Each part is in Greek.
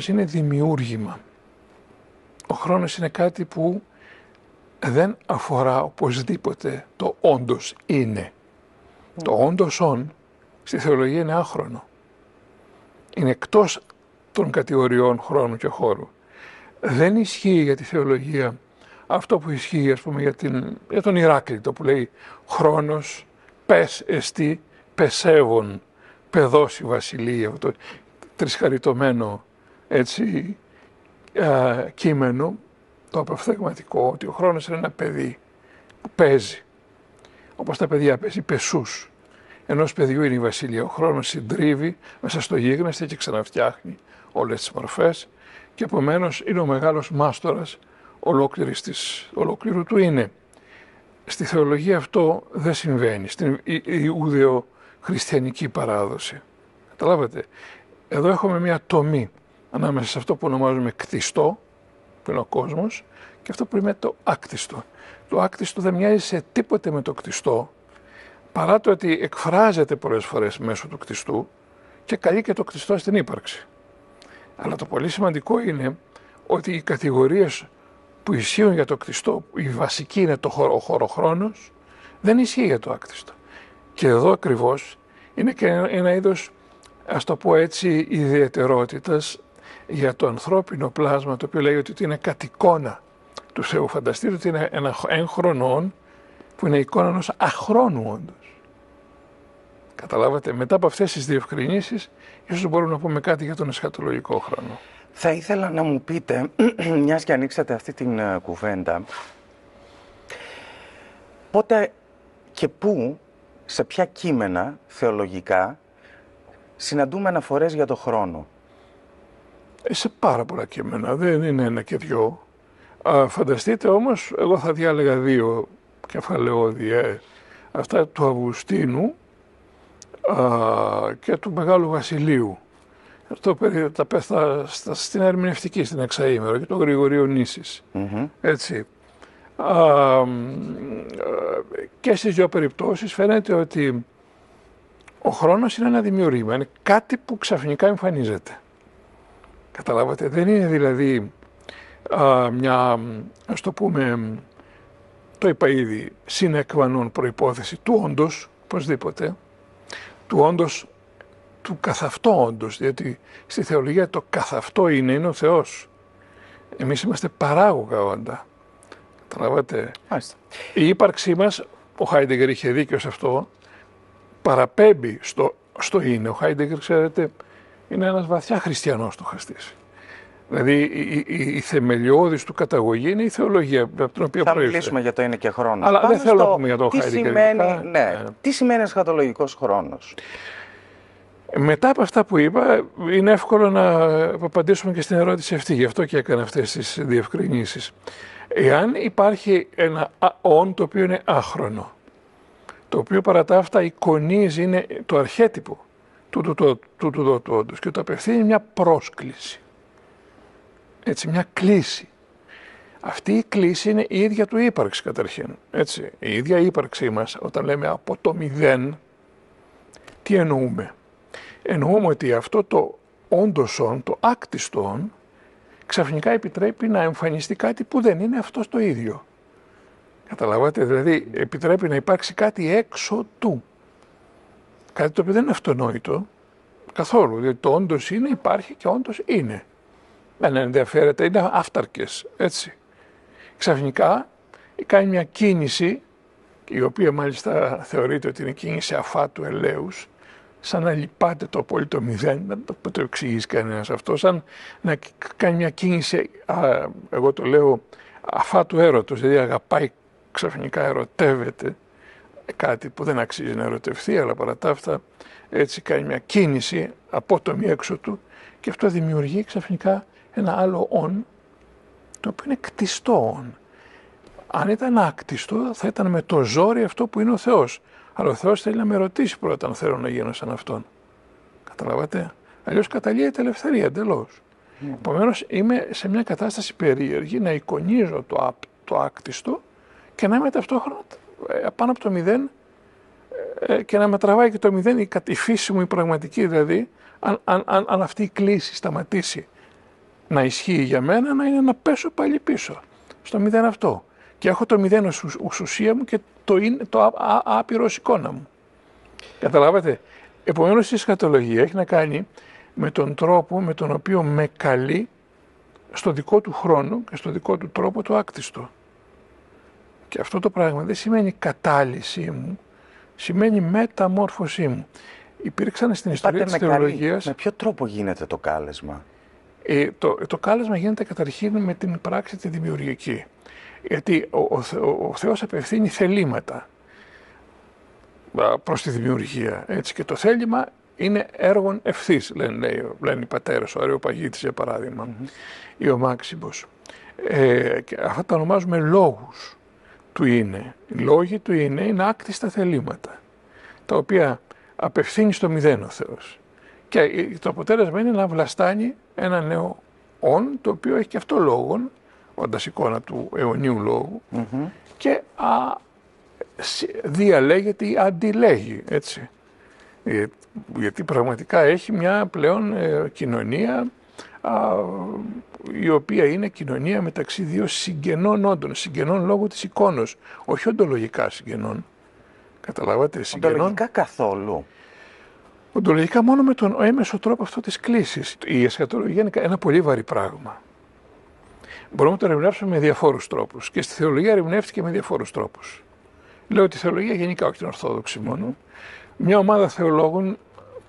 χρόνος είναι δημιούργημα. Ο χρόνος είναι κάτι που δεν αφορά οπωσδήποτε το όντως είναι. Το όντως όν στη θεολογία είναι άχρονο. Είναι εκτός των κατηγοριών χρόνου και χώρου. Δεν ισχύει για τη θεολογία αυτό που ισχύει ας πούμε για, την, για τον Ηράκλειτο που λέει χρόνος πες εστί πεσεύων παιδώσει βασιλεία το τρισχαριτωμένο έτσι α, κείμενο το απευθεγματικό ότι ο χρόνος είναι ένα παιδί που παίζει όπως τα παιδιά παίζει πεσούς ενός παιδιού είναι η βασιλεία. Ο χρόνος συντρίβει μέσα στο γίγνεσθε και ξαναφτιάχνει όλες τις μορφές και επομένως είναι ο μεγάλος μάστορας ολόκληρης της, ολόκληρου του είναι. Στη θεολογία αυτό δεν συμβαίνει, στην Ιουδεο χριστιανική παράδοση. Καταλάβατε, εδώ έχουμε μια τομή ανάμεσα σε αυτό που ονομάζουμε κτιστό, που είναι ο κόσμος, και αυτό που είναι το άκτιστο. Το άκτιστο δεν μοιάζει σε τίποτε με το κτιστό, παρά το ότι εκφράζεται πολλές φορές μέσω του κτιστού και καλεί και το κτιστό στην ύπαρξη. Αλλά το πολύ σημαντικό είναι ότι οι κατηγορίες που ισχύουν για το κτιστό, η βασική είναι το χωρο, ο χωροχρόνος, δεν ισχύει για το άκτιστο. Και εδώ ακριβώς είναι και ένα είδος, ας το πω έτσι, ιδιαιτερότητας για το ανθρώπινο πλάσμα, το οποίο λέει ότι είναι κατ' εικόνα του Θεού. Φανταστείτε ότι είναι ένα έγχρονον που είναι εικόνα ενός αχρόνου όντως. Καταλάβατε, μετά από αυτές τις διευκρινήσεις, ίσως μπορούμε να πούμε κάτι για τον εσχατολογικό χρόνο. Θα ήθελα να μου πείτε, μιας και ανοίξατε αυτή την ε, κουβέντα, πότε και πού, σε ποια κείμενα θεολογικά, συναντούμε αναφορές για το χρόνο; Ε, σε πάρα πολλά κείμενα, δεν είναι ένα και δυο. Α, φανταστείτε όμως, εγώ θα διάλεγα δύο κεφαλαιόδια, ε, αυτά του Αυγουστίνου α, και του Μεγάλου Βασιλείου. Αυτό τα πέθα στην ερμηνευτική, στην εξαήμερο και το Γρηγορείο Νήσης. Έτσι. Α, και στις δύο περιπτώσεις φαίνεται ότι ο χρόνος είναι ένα δημιουργήμα, είναι κάτι που ξαφνικά εμφανίζεται. Καταλάβατε, δεν είναι δηλαδή α, μια, ας το πούμε, το είπα ήδη, συνεκβανών προϋπόθεση του όντως, οπωσδήποτε, του όντως, του καθαυτό όντως, διότι στη θεολογία το καθαυτό είναι, είναι ο Θεός. Εμείς είμαστε παράγωγα όντα. Καταλαβαίνετε. Η ύπαρξή μας, ο Χάιντεγκερ είχε δίκιο σε αυτό, παραπέμπει στο, στο είναι. Ο Χάιντεγκερ, ξέρετε, είναι ένας βαθιά χριστιανός το χαστής. Δηλαδή η, η, η θεμελιώδης του καταγωγή είναι η θεολογία από την οποία Θα μιλήσουμε για το είναι και χρόνος. Αλλά δεν θέλω να πούμε για το τι σημαίνει, ναι, ναι. Τι σημαίνει εσχατολογικός χρόνος; Μετά από αυτά που είπα, είναι εύκολο να απαντήσουμε και στην ερώτηση αυτή. Γι' αυτό και έκανα αυτές τις διευκρινήσεις. Εάν υπάρχει ένα όν το οποίο είναι άχρονο, το οποίο παρά τα αυτά εικονίζει, είναι το αρχέτυπο του του, του, του, του, του, του και το απευθύνει μια πρόσκληση έτσι, μια κλίση. Αυτή η κλίση είναι η ίδια του ύπαρξη καταρχήν. Έτσι. Η ίδια ύπαρξή μας, όταν λέμε από το μηδέν, τι εννοούμε; Εννοούμε ότι αυτό το όντωσον, το άκτιστον, ξαφνικά επιτρέπει να εμφανιστεί κάτι που δεν είναι αυτός το ίδιο. Καταλαβαίνετε, δηλαδή επιτρέπει να υπάρξει κάτι έξω του. Κάτι το οποίο δεν είναι αυτονόητο καθόλου, διότι το όντως είναι, υπάρχει και όντως είναι δεν ενδιαφέρεται, είναι αυταρκες, έτσι. Ξαφνικά κάνει μια κίνηση, η οποία μάλιστα θεωρείται ότι είναι κίνηση αφάτου ελέους, σαν να λυπάται το απόλυτο μηδέν, δεν το, το εξηγήσει κανένας αυτό, σαν να κάνει μια κίνηση, α, εγώ το λέω, αφάτου έρωτος, δηλαδή αγαπάει ξαφνικά, ερωτεύεται κάτι που δεν αξίζει να ερωτευθεί, αλλά παρά τα αυτά έτσι κάνει μια κίνηση απότομη έξω του και αυτό δημιουργεί ξαφνικά ένα άλλο «ον», το οποίο είναι κτιστό «ον». Αν ήταν άκτιστο, θα ήταν με το ζόρι αυτό που είναι ο Θεός. Αλλά ο Θεός θέλει να με ρωτήσει πρώτα αν θέλω να γίνω σαν Αυτόν. Καταλαβαίνετε. Αλλιώς καταλύεται ελευθερία εντελώς. Mm. Ναι. Επομένως, είμαι σε μια κατάσταση περίεργη να εικονίζω το, το άκτιστο και να είμαι ταυτόχρονα ε, πάνω από το μηδέν ε, και να με τραβάει και το μηδέν η, η φύση μου η πραγματική δηλαδή αν, αν, αν, αν αυτή η κλίση σταματήσει να ισχύει για μένα να είναι να πέσω πάλι πίσω στο μηδέν αυτό. Και έχω το μηδέν ως ουσία μου και το, είναι, το α, άπειρο ως εικόνα μου. Καταλάβατε; Επομένως η σχατολογία έχει να κάνει με τον τρόπο με τον οποίο με καλεί στο δικό του χρόνο και στο δικό του τρόπο το άκτιστο. Και αυτό το πράγμα δεν σημαίνει κατάλυσή μου, σημαίνει μεταμόρφωσή μου. Υπήρξαν στην ιστορία της θεολογίας... Με ποιο τρόπο γίνεται το κάλεσμα; Ε, το, το κάλεσμα γίνεται καταρχήν με την πράξη τη δημιουργική. Γιατί ο, ο, ο, Θεός απευθύνει θελήματα προς τη δημιουργία. Έτσι. Και το θέλημα είναι έργων ευθύς, λένε, λένε οι πατέρες, ο Αρεοπαγίτη για παράδειγμα, ή ο Μάξιμπος. Ε, και αυτά τα ονομάζουμε λόγους του είναι. Οι λόγοι του είναι είναι άκτιστα θελήματα, τα οποία απευθύνει στο μηδέν ο Θεός. Και το αποτέλεσμα είναι να βλαστάνει ένα νέο όν, το οποίο έχει και αυτό λόγον, όντας εικόνα του αιωνίου και α, διαλέγεται ή αντιλέγει, έτσι. Ε, γιατί πραγματικά έχει μια πλέον ε, κοινωνία η οποία είναι κοινωνία μεταξύ δύο συγγενών όντων, συγγενών λόγω της εικόνος, όχι οντολογικά συγγενών. Καταλάβατε, συγγενών; Οντολογικά καθόλου. Οντολογικά μόνο με τον έμεσο τρόπο αυτό της κλίσης. Η εσχατολογία είναι ένα πολύ βαρύ πράγμα. Μπορούμε να το ερευνεύσουμε με διαφόρους τρόπους και στη θεολογία ερευνεύτηκε με διαφόρους τρόπους. Λέω ότι η θεολογία γενικά, όχι την Ορθόδοξη μόνο. Μια ομάδα θεολόγων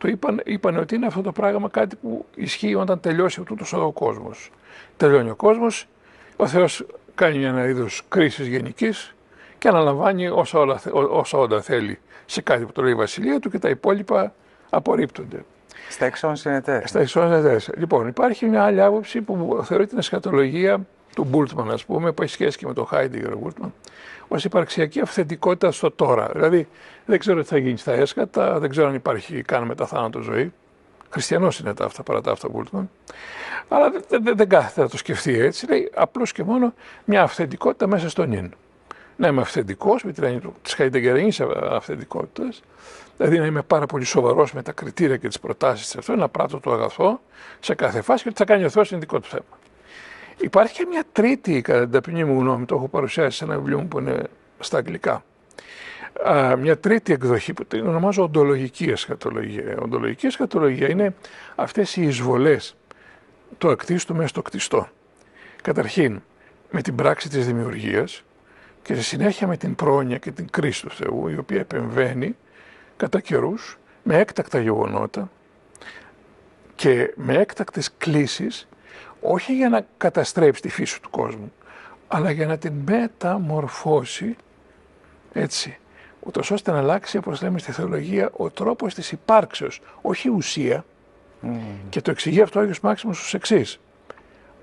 το είπαν, είπαν ότι είναι αυτό το πράγμα κάτι που ισχύει όταν τελειώσει αυτό ο κόσμος. Τελειώνει ο κόσμος, ο Θεός κάνει ένα είδος κρίσης γενικής και αναλαμβάνει όσα, όλα, όσα όντα θέλει σε κάτι που το λέει η Βασιλεία του και τα υπόλοιπα απορρίπτονται. Στα εξών συνετέ. Στα εξών συνετέ. Λοιπόν, υπάρχει μια άλλη άποψη που θεωρεί την εσχατολογία του Μπούλτμαν, ας πούμε, που έχει σχέση και με τον Χάιντιγκερ Μπούλτμαν, ως υπαρξιακή αυθεντικότητα στο τώρα. Δηλαδή, δεν ξέρω τι θα γίνει στα έσκατα, δεν ξέρω αν υπάρχει καν μετά θάνατο ζωή. Χριστιανός είναι τα αυτά παρά τα αυτά Μπούλτμαν. Αλλά δεν, δεν, δεν κάθεται να το σκεφτεί έτσι. Λέει απλώς και μόνο μια αυθεντικότητα μέσα στον νυν. Να είμαι αυθεντικός με την έννοια της χαϊντεγκερινή αυθεντικότητας, δηλαδή να είμαι πάρα πολύ σοβαρός με τα κριτήρια και τις προτάσεις της αυτό, να πράττω το αγαθό σε κάθε φάση και ότι θα κάνει ο Θεός είναι δικό του θέμα. Υπάρχει και μια τρίτη, κατά την ταπεινή μου γνώμη, το έχω παρουσιάσει σε ένα βιβλίο μου που είναι στα αγγλικά. Α, μια τρίτη εκδοχή που την ονομάζω οντολογική εσχατολογία. Οντολογική εσχατολογία είναι αυτές οι εισβολές του ακτίστου μέσα στο κτιστό. Καταρχήν, με την πράξη της δημιουργίας και στη συνέχεια με την πρόνοια και την κρίση του Θεού, η οποία επεμβαίνει κατά καιρούς με έκτακτα γεγονότα και με έκτακτες κλήσεις όχι για να καταστρέψει τη φύση του κόσμου, αλλά για να την μεταμορφώσει έτσι, ούτως ώστε να αλλάξει, όπως λέμε στη θεολογία, ο τρόπος της υπάρξεως, όχι η ουσία. Mm. Και το εξηγεί αυτό ο Άγιος Μάξιμος ως εξής.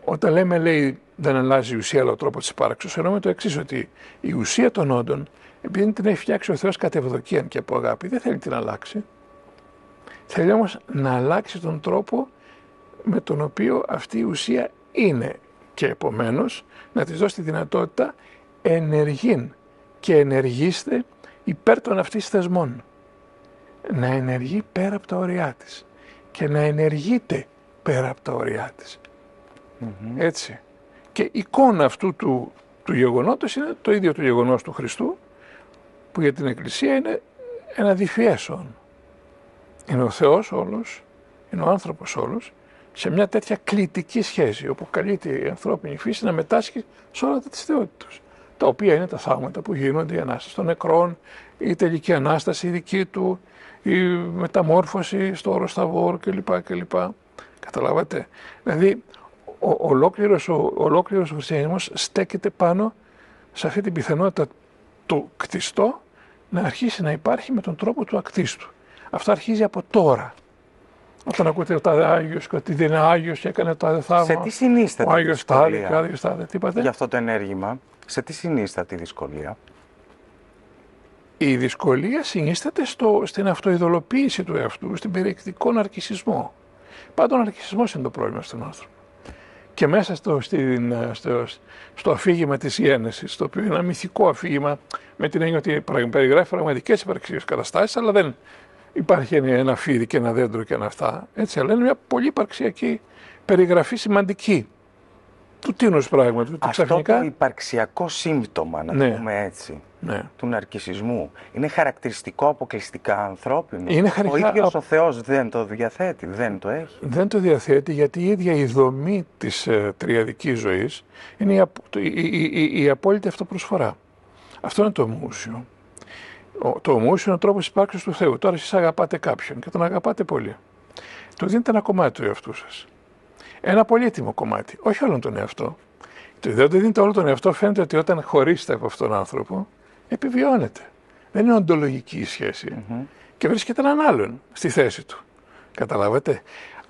Όταν λέμε, λέει, δεν αλλάζει η ουσία, αλλά ο τρόπος της υπάρξεως, εννοούμε το εξής, ότι η ουσία των όντων, επειδή την έχει φτιάξει ο Θεός κατ' ευδοκίαν και από αγάπη, δεν θέλει την αλλάξει. Θέλει όμως να αλλάξει τον τρόπο με τον οποίο αυτή η ουσία είναι και επομένως να της δώσει τη δυνατότητα ενεργήν και ενεργήστε υπέρ των αυτής θεσμών. Να ενεργεί πέρα από τα ωριά της και να ενεργείται πέρα από τα ωριά της. Έτσι. Και εικόνα αυτού του, του γεγονότος είναι το ίδιο του γεγονός του Χριστού που για την Εκκλησία είναι ένα διφιέσον. Είναι ο Θεός όλος, είναι ο άνθρωπος όλος σε μια τέτοια κλητική σχέση, όπου καλείται η ανθρώπινη φύση να μετάσχει σε όλα τα της θεότητας, τα οποία είναι τα θαύματα που γίνονται, η Ανάσταση των νεκρών, η τελική Ανάσταση η δική του, η μεταμόρφωση στο όρο Σταβόρ κλπ. κλπ. Καταλάβατε; Δηλαδή, ο, ολόκληρος, ο, ολόκληρος ο χριστιανισμός στέκεται πάνω σε αυτή την πιθανότητα του κτιστό να αρχίσει να υπάρχει με τον τρόπο του ακτίστου. Αυτό αρχίζει από τώρα. Όταν ακούτε ο τάδε Άγιος και ότι δεν είναι Άγιος και έκανε το θαύμα. Σε τι συνίσταται ο Άγιος τάδε και ο Άγιος τάδε. Τι είπατε. Για αυτό το ενέργημα, σε τι συνίσταται η δυσκολία; Η δυσκολία συνίσταται στο, στην αυτοειδωλοποίηση του εαυτού, στην περιεκτικό ναρκισισμό. Πάντα ο ναρκισισμός είναι το πρόβλημα στον άνθρωπο. Και μέσα στο, στην, στο, στο αφήγημα της γέννησης, το οποίο είναι ένα μυθικό αφήγημα, με την έννοια ότι περιγράφει πραγματικές υπαρξίες καταστάσεις, αλλά δεν υπάρχει ένα φίδι και ένα δέντρο και ένα αυτά. Έτσι, αλλά είναι μια πολύ υπαρξιακή περιγραφή σημαντική του τίνος πράγματος. Αυτό ξαφνικά... το υπαρξιακό σύμπτωμα, να Ναι. το πούμε έτσι, Ναι. του ναρκισισμού, είναι χαρακτηριστικό αποκλειστικά ανθρώπινο. Είναι Ο χαρακτηριστικά ίδιος απο- ο Θεός δεν το διαθέτει, δεν το έχει. Δεν το διαθέτει γιατί η ίδια η δομή της ε, τριαδικής ζωής είναι η, απ- το- η, η- η- η απόλυτη αυτοπροσφορά. Αυτό είναι το ομούσιο. Ο, το ομούσιο είναι ο τρόπος υπάρξης του Θεού. Τώρα εσείς αγαπάτε κάποιον και τον αγαπάτε πολύ. Του δίνετε ένα κομμάτι του εαυτού σας. Ένα πολύτιμο κομμάτι, όχι όλον τον εαυτό. Το δεν του δίνετε όλο τον εαυτό φαίνεται ότι όταν χωρίσετε από αυτόν τον άνθρωπο επιβιώνετε. Δεν είναι οντολογική η σχεση Και βρίσκεται έναν άλλον στη θέση του. Καταλάβατε;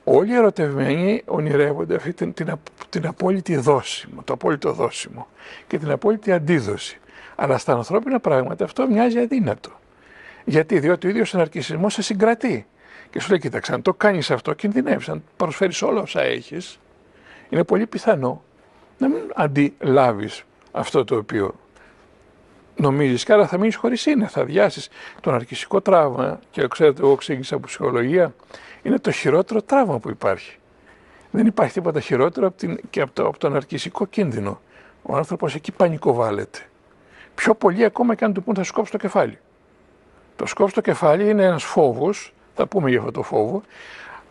Όλοι οι ερωτευμένοι ονειρεύονται αυτή την, την, απ- την απόλυτη δόσιμο, το απόλυτο δόσιμο και την απόλυτη αντίδοση. Αλλά στα ανθρώπινα πράγματα αυτό μοιάζει αδύνατο. Γιατί, διότι ο ίδιος ο ναρκισμό σε συγκρατεί. Και σου λέει: Κοίταξε, αν το κάνεις αυτό, κινδυνεύεις. Αν προσφέρεις όλα όσα έχεις, είναι πολύ πιθανό να μην αντιλάβεις αυτό το οποίο νομίζεις και άρα θα μείνεις χωρίς είναι, θα αδειάσεις. Το ναρκιστικό τραύμα, και ξέρετε εγώ εξήγησα από ψυχολογία, είναι το χειρότερο τραύμα που υπάρχει. Δεν υπάρχει τίποτα χειρότερο από, την, και από, το, από τον ναρκιστικό κίνδυνο. Ο άνθρωπος εκεί πανικοβάλλεται. Πιο πολύ ακόμα και αν του πούν θα σου κόψει το κεφάλι. Το σκόψει το κεφάλι είναι ένας φόβος, θα πούμε για αυτό το φόβο,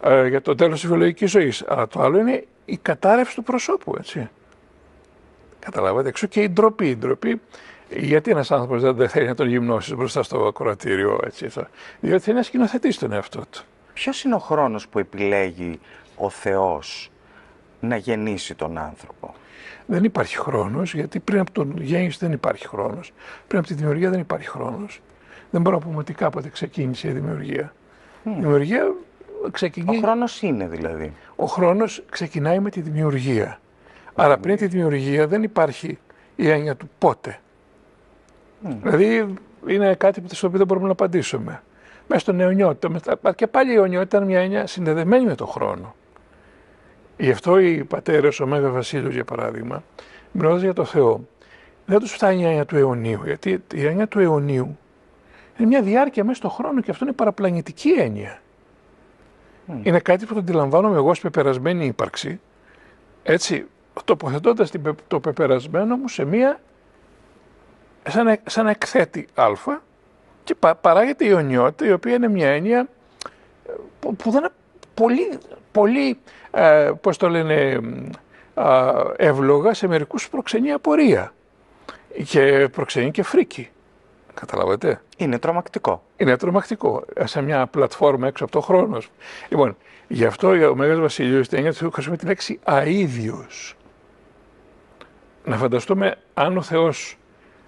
ε, για το τέλος της βιολογικής ζωής. Αλλά το άλλο είναι η κατάρρευση του προσώπου, έτσι. Καταλάβατε, έξω και η ντροπή. Η ντροπή, γιατί ένας άνθρωπος δεν, δεν θέλει να τον γυμνώσεις μπροστά στο ακροατήριο, έτσι. θα- Διότι θέλει να σκηνοθετήσει τον εαυτό του. Ποιος είναι ο χρόνος που επιλέγει ο Θεός να γεννήσει τον άνθρωπο; Δεν υπάρχει χρόνος, γιατί πριν από τον γέννηση δεν υπάρχει χρόνος. Πριν από τη δημιουργία δεν υπάρχει χρόνος. Δεν μπορούμε να πούμε ότι κάποτε ξεκίνησε η δημιουργία. Η δημιουργία Ο ξεκινάει. χρόνος είναι δηλαδή. Ο χρόνος ξεκινάει με τη δημιουργία. Άρα πριν τη δημιουργία δεν υπάρχει η έννοια του πότε. Δηλαδή είναι κάτι που- στο οποίο δεν μπορούμε να απαντήσουμε. Μέσα στον αιωνιότητα. μετά- Και πάλι η αιωνιότητα είναι μια έννοια συνδεδεμένη με τον χρόνο. Γι' αυτό οι πατέρες, ο Μέγας Βασίλειος για παράδειγμα, μιλώντας για το Θεό, δεν τους φτάνει η έννοια του αιωνίου. Γιατί η έννοια του αιωνίου είναι μια διάρκεια μέσα στον χρόνο και αυτό είναι παραπλανητική έννοια. Είναι κάτι που το αντιλαμβάνομαι εγώ ως πεπερασμένη ύπαρξη, έτσι, τοποθετώντας την πε- το πεπερασμένο μου σε μία, σαν, εκ- σαν εκθέτη α και πα- παράγεται η αιωνιότητα, η οποία είναι μια έννοια ε, που, που δεν είναι πολύ, πολύ ε, πώς το λένε, μ, α, εύλογα σε μερικούς προξενεί απορία και προξενεί και φρίκη. Καταλάβατε; Είναι τρομακτικό. Είναι τρομακτικό σε μια πλατφόρμα έξω από το χρόνος. Λοιπόν, γι' αυτό ο Μέγας Βασίλειος στην έννοια του Θεού χρησιμοποιεί τη λέξη αίδιος. Να φανταστούμε αν ο Θεός,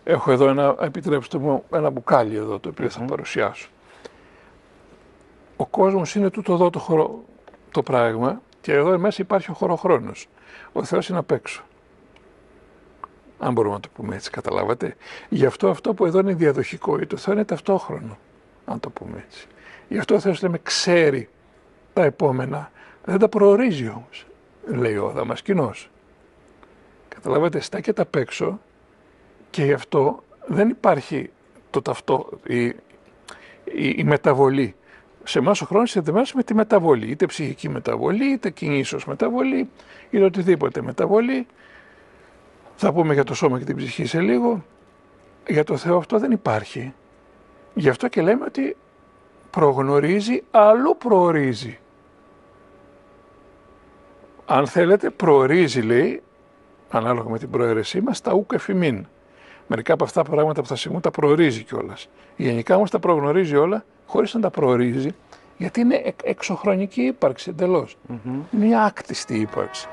έχω εδώ ένα, επιτρέψτε μου, ένα μπουκάλι εδώ το οποιο θα παρουσιάσω. Ο κόσμος είναι τούτο εδώ το, χωρο, το πράγμα και εδώ μέσα υπάρχει ο χωροχρόνος. Ο Θεός είναι απ' έξω. Αν μπορούμε να το πούμε έτσι, καταλάβατε. Γι' αυτό αυτό που εδώ είναι διαδοχικό ή το Θεό είναι ταυτόχρονο, αν το πούμε έτσι. Γι' αυτό ο Θεός λέμε ξέρει τα επόμενα. Δεν τα προορίζει όμως, λέει ο Δαμασκηνός. Καταλάβατε, στέκεται απ' έξω και γι' αυτό δεν υπάρχει το ταυτό, η, η, η μεταβολή. Σε εμάς ο χρόνος συνδεδεμένο με τη μεταβολή, είτε ψυχική μεταβολή, είτε κινήσεως μεταβολή, είτε οτιδήποτε μεταβολή. Θα πούμε για το σώμα και την ψυχή σε λίγο. Για το Θεό αυτό δεν υπάρχει. Γι' αυτό και λέμε ότι προγνωρίζει, αλλού προορίζει. Αν θέλετε, προορίζει, λέει, ανάλογα με την προαίρεσή μας, τα ούκ εφημίν. Μερικά από αυτά τα πράγματα που θα συμβούν τα προορίζει κιόλας. Γενικά όμως τα προγνωρίζει όλα χωρίς να τα προορίζει, γιατί είναι εκ- εξωχρονική ύπαρξη εντελώς. Είναι μια άκτιστη ύπαρξη.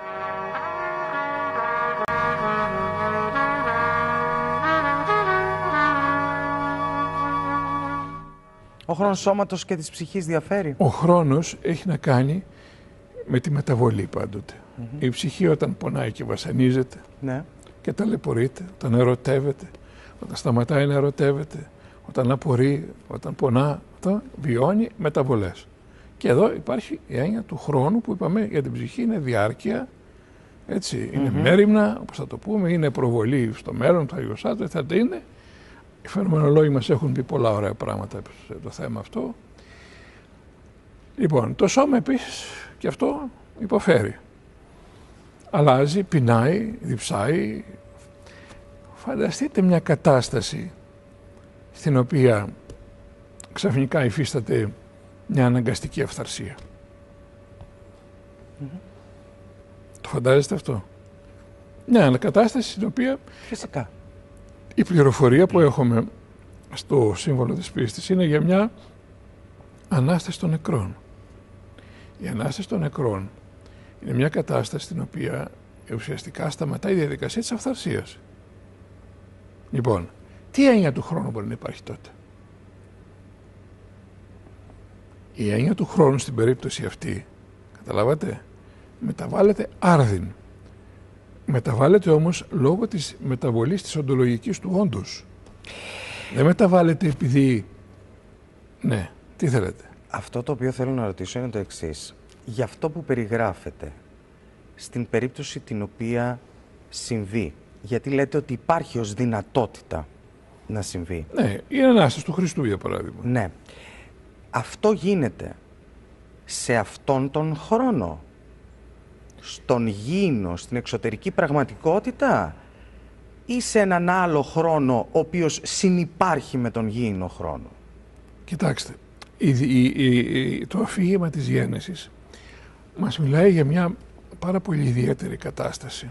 Ο χρόνος σώματος και της ψυχής διαφέρει. Ο χρόνος έχει να κάνει με τη μεταβολή πάντοτε. Η ψυχή όταν πονάει και βασανίζεται Ναι. Και ταλαιπωρείται, όταν ερωτεύεται, όταν σταματάει να ερωτεύεται, όταν απορεί, όταν πονά, αυτό βιώνει μεταβολές. Και εδώ υπάρχει η έννοια του χρόνου που είπαμε για την ψυχή είναι διάρκεια, έτσι, είναι μέρημνα, όπως θα το πούμε, είναι προβολή στο μέλλον, το Αγιοσάτο, θα το είναι. Οι φαινομενολόγοι μας έχουν πει πολλά ωραία πράγματα σε το θέμα αυτό. Λοιπόν, το σώμα επίσης και αυτό υποφέρει. Αλλάζει, πεινάει, διψάει. Φανταστείτε μια κατάσταση στην οποία ξαφνικά υφίσταται μια αναγκαστική αυθαρσία. Το φαντάζεστε αυτό; Μια κατάσταση στην οποία Φυσικά. η πληροφορία που έχουμε στο σύμβολο της πίστης είναι για μια Ανάσταση των νεκρών. Η Ανάσταση των νεκρών είναι μια κατάσταση στην οποία ουσιαστικά σταματάει η διαδικασία της αυθαρσίας. Λοιπόν, τι έννοια του χρόνου μπορεί να υπάρχει τότε; Η έννοια του χρόνου στην περίπτωση αυτή, καταλάβατε, μεταβάλλεται άρδιν. Μεταβάλλεται όμως λόγω της μεταβολής της οντολογικής του όντως. Δεν μεταβάλλεται επειδή, ναι, τι θέλετε; Αυτό το οποίο θέλω να ρωτήσω είναι το εξής. Για αυτό που περιγράφεται, στην περίπτωση την οποία συμβεί, γιατί λέτε ότι υπάρχει ως δυνατότητα να συμβεί. Ναι, η Ανάσταση του Χριστού για παράδειγμα. Ναι. Αυτό γίνεται σε αυτόν τον χρόνο. Στον γήινο, στην εξωτερική πραγματικότητα ή σε έναν άλλο χρόνο ο οποίος συνυπάρχει με τον γήινο χρόνο. Κοιτάξτε, το αφήγημα της γέννησης μας μιλάει για μια πάρα πολύ ιδιαίτερη κατάσταση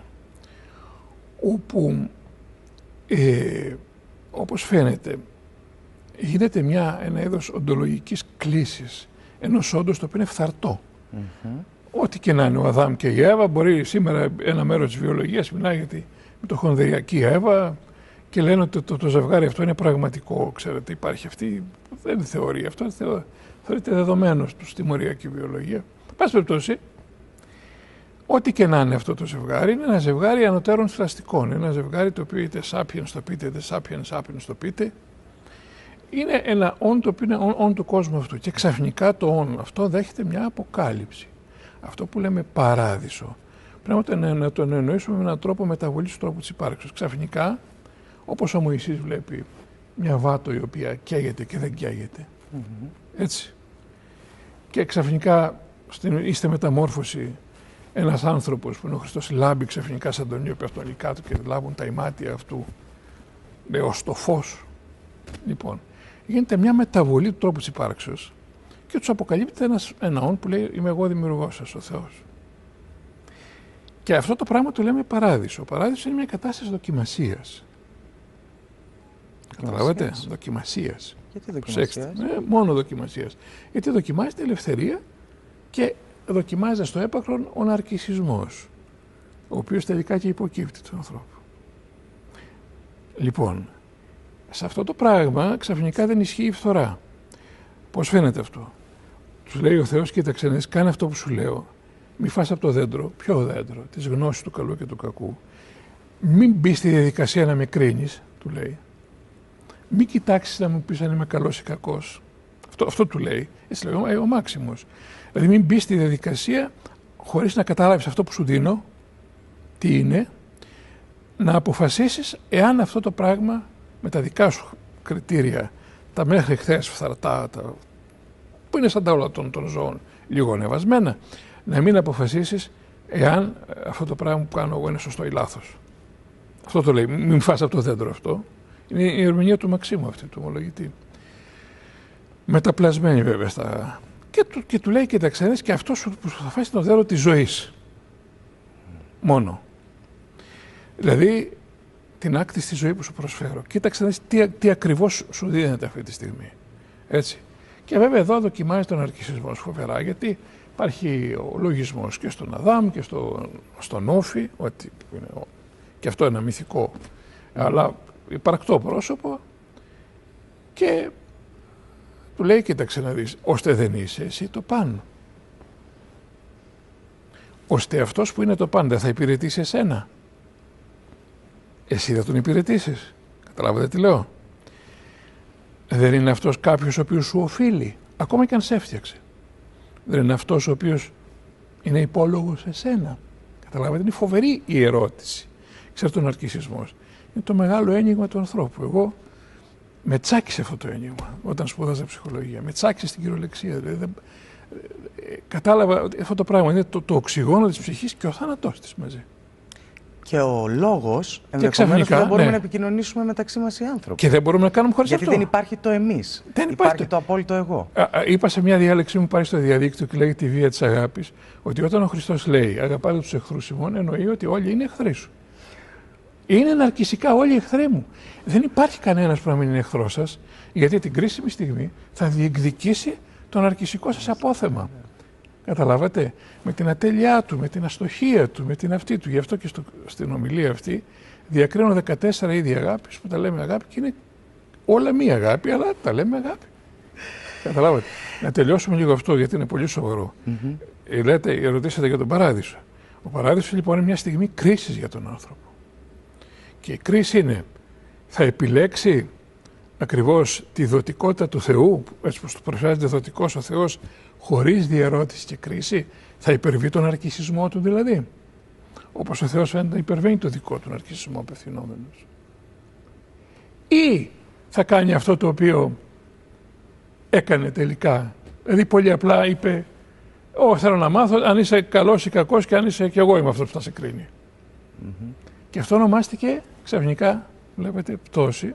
όπου ε, όπως φαίνεται γίνεται μια, ένα είδος οντολογικής κλίσης ενός όντως το οποίο είναι φθαρτό. Ό,τι και να είναι ο Αδάμ και η Εύα μπορεί σήμερα ένα μέρος της βιολογίας μιλάει για τη μυτοχονδριακή Εύα και λένε ότι το, το, ζευγάρι αυτό είναι πραγματικό, ξέρετε, υπάρχει αυτή, δεν είναι θεωρία, αυτό θεω, θεωρείται δεδομένος του στη μοριακή βιολογία. Πάση περιπτώσει, ό,τι και να είναι αυτό το ζευγάρι, είναι ένα ζευγάρι ανωτέρων θραστικών. Ένα ζευγάρι το οποίο είτε σάπιεν το πείτε, είτε σάπιεν σάπιεν το πείτε. Είναι ένα όν το οποίο είναι όν του κόσμου αυτού. Και ξαφνικά το όν αυτό δέχεται μια αποκάλυψη. Αυτό που λέμε παράδεισο. Πρέπει να το εννοήσουμε με έναν τρόπο μεταβολής του τρόπου της υπάρξεω. Ξαφνικά όπως ο Μωυσής βλέπει μια βάτο η οποία καίγεται και δεν καίγεται. Έτσι. Και ξαφνικά στην είστε μεταμόρφωση ένας άνθρωπος που είναι ο Χριστός λάμπει ξαφνικά σαν τον ήλιο πέφτουν κάτω και λάβουν τα ημάτια αυτού ως το φως. Λοιπόν, γίνεται μια μεταβολή του τρόπου της υπάρξεως και τους αποκαλύπτει ένας, ένα όν που λέει είμαι εγώ δημιουργός σας ο Θεός. Και αυτό το πράγμα το λέμε παράδεισο. Ο παράδεισο είναι μια κατάσταση δοκιμασίας. Καταλάβατε, δοκιμασίας. Γιατί δοκιμασίας; Ε, μόνο δοκιμασίας. Γιατί δοκιμάζεται η ελευθερία και δοκιμάζεται στο έπακρον ο ναρκισμό, ο οποίος τελικά και υποκύπτει τον ανθρώπου. Λοιπόν, σε αυτό το πράγμα ξαφνικά δεν ισχύει η φθορά. Πώς φαίνεται αυτό; Τους λέει ο Θεός, κοίταξε να κάνε αυτό που σου λέω. Μη φας από το δέντρο. Ποιο δέντρο, τη γνώση του καλού και του κακού. Μην μπει στη διαδικασία να με κρίνεις, του λέει μην κοιτάξεις να μου πεις αν είμαι καλός ή κακός. Αυτό, αυτό του λέει. Έτσι λέει ο, ο Μάξιμος. Δηλαδή, μην μπεις στη διαδικασία χωρίς να καταλάβει αυτό που σου δίνω, τι είναι, να αποφασίσεις εάν αυτό το πράγμα με τα δικά σου κριτήρια, τα μέχρι χθες φθαρτά, τα, που είναι σαν τα όλα των, των ζώων, λίγο ανεβασμένα, να μην αποφασίσεις εάν αυτό το πράγμα που κάνω εγώ είναι σωστό ή λάθος. Αυτό το λέει. Μην φας από το δέντρο αυτό. Είναι η ερμηνεία του Μαξίμου αυτή, του ομολογητή. Μεταπλασμένη βέβαια στα... Και του, και του λέει, κοίταξε, και αυτός που θα φάσεις το δέρο της ζωής. Μόνο. Δηλαδή, την άκτη στη ζωή που σου προσφέρω. Κοίταξε τι, τι ακριβώς σου δίνεται αυτή τη στιγμή. Έτσι. Και βέβαια εδώ δοκιμάζει τον αρκισισμός φοβερά, γιατί υπάρχει ο λογισμός και στον Αδάμ και στο, στον Όφη, ότι είναι, και αυτό είναι ένα μυθικό, αλλά υπαρκτό πρόσωπο και του λέει κοίταξε να δεις, ώστε δεν είσαι εσύ το πάνω. Ώστε αυτός που είναι το πάντα θα υπηρετήσει εσένα. Εσύ θα τον υπηρετήσεις. Καταλάβατε τι λέω. Δεν είναι αυτός κάποιος ο οποίος σου οφείλει, ακόμα και αν σε έφτιαξε. Δεν είναι αυτός ο οποίος είναι υπόλογος εσένα. Καταλάβατε, είναι φοβερή η ερώτηση. Ξέρετε τον αρκισισμός είναι το μεγάλο ένιγμα του ανθρώπου. Εγώ με τσάκισε αυτό το ένιγμα όταν σπούδαζα ψυχολογία. Με τσάκισε στην κυριολεξία. Δηλαδή δεν, ε, κατάλαβα ότι αυτό το πράγμα είναι το, το οξυγόνο της ψυχής και ο θάνατός της μαζί. Και ο λόγος ενδεχομένως δεν μπορούμε ναι. να επικοινωνήσουμε μεταξύ μας οι άνθρωποι. Και δεν μπορούμε να κάνουμε χωρίς αυτό. Γιατί δεν υπάρχει το εμείς. Δεν υπάρχει. το απόλυτο εγώ. Α, α, είπα σε μια διάλεξη μου πάει στο διαδίκτυο και λέγεται τη βία της αγάπης, ότι όταν ο Χριστός λέει Αγαπάτε τους εχθρούς ημών, εννοεί ότι όλοι είναι εχθροί σου. Είναι ναρκιστικά όλοι οι εχθροί μου. Δεν υπάρχει κανένας που να μην είναι εχθρός σας, γιατί την κρίσιμη στιγμή θα διεκδικήσει το ναρκιστικό σας απόθεμα. Καταλάβατε, με την ατέλειά του, με την αστοχία του, με την αυτή του. Γι' αυτό και στο, στην ομιλία αυτή διακρίνω 14 είδη αγάπης που τα λέμε αγάπη και είναι όλα μία αγάπη, αλλά τα λέμε αγάπη. Καταλάβατε; Να τελειώσουμε λίγο αυτό γιατί είναι πολύ σοβαρό. Mm-hmm. Λέτε, ρωτήσατε για τον παράδεισο. Ο παράδεισος λοιπόν είναι μια στιγμή κρίσης για τον άνθρωπο. Και η κρίση είναι, θα επιλέξει ακριβώς τη δοτικότητα του Θεού, έτσι πως του προσφέρεται δοτικός ο Θεός, χωρίς διαρώτηση και κρίση, θα υπερβεί τον αρκισισμό του δηλαδή. Όπως ο Θεός φαίνεται να υπερβαίνει το δικό του αρκισισμό απευθυνόμενος. Ή θα κάνει αυτό το οποίο έκανε τελικά. Δηλαδή πολύ απλά είπε, Ω, θέλω να μάθω αν είσαι καλός ή κακός και αν είσαι και εγώ είμαι αυτός που θα σε κρίνει. Και αυτό ονομάστηκε ξαφνικά, βλέπετε, πτώση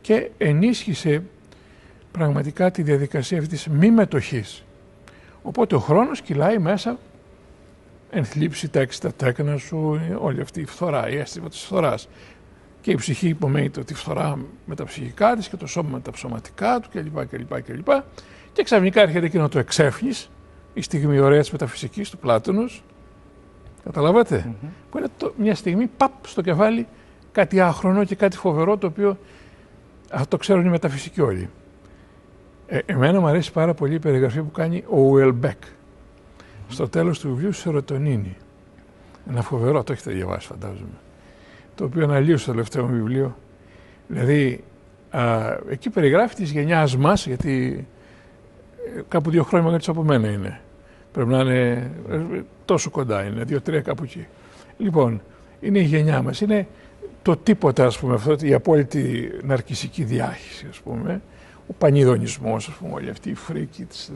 και ενίσχυσε πραγματικά τη διαδικασία αυτής της μη μετοχής. Οπότε ο χρόνος κυλάει μέσα ενθλίψη τα έξι τέκνα σου, όλη αυτή η φθορά, η αίσθημα της φθοράς. Και η ψυχή υπομένει το τη φθορά με τα ψυχικά της και το σώμα με τα ψωματικά του κλπ. κλπ, κλπ. Και ξαφνικά έρχεται εκείνο το εξέφνης, η στιγμή ωραίας της μεταφυσικής του Πλάτωνος, καταλαβατε που είναι το, μια στιγμή παπ στο κεφάλι κάτι άχρονο και κάτι φοβερό το οποίο αυτό το ξέρουν οι μεταφυσικοί όλοι. Ε, εμένα μου αρέσει πάρα πολύ η περιγραφή που κάνει ο Ουελμπέκ στο τέλος του βιβλίου Σερωτονίνη. Ένα φοβερό, το έχετε διαβάσει φαντάζομαι. Το οποίο αναλύω στο τελευταίο μου βιβλίο. Δηλαδή, α, εκεί περιγράφει τη γενιάς μας, γιατί ε, κάπου δύο χρόνια μεγαλύτερο από μένα είναι. Πρέπει να είναι ε, τόσο κοντά είναι, δύο-τρία κάπου εκεί. Λοιπόν, είναι η γενιά μας. Είναι το τίποτα, ας πούμε, αυτό, η απόλυτη ναρκισική διάχυση, ας πούμε, ο πανιδονισμός, ας πούμε, όλη αυτή η φρίκη της,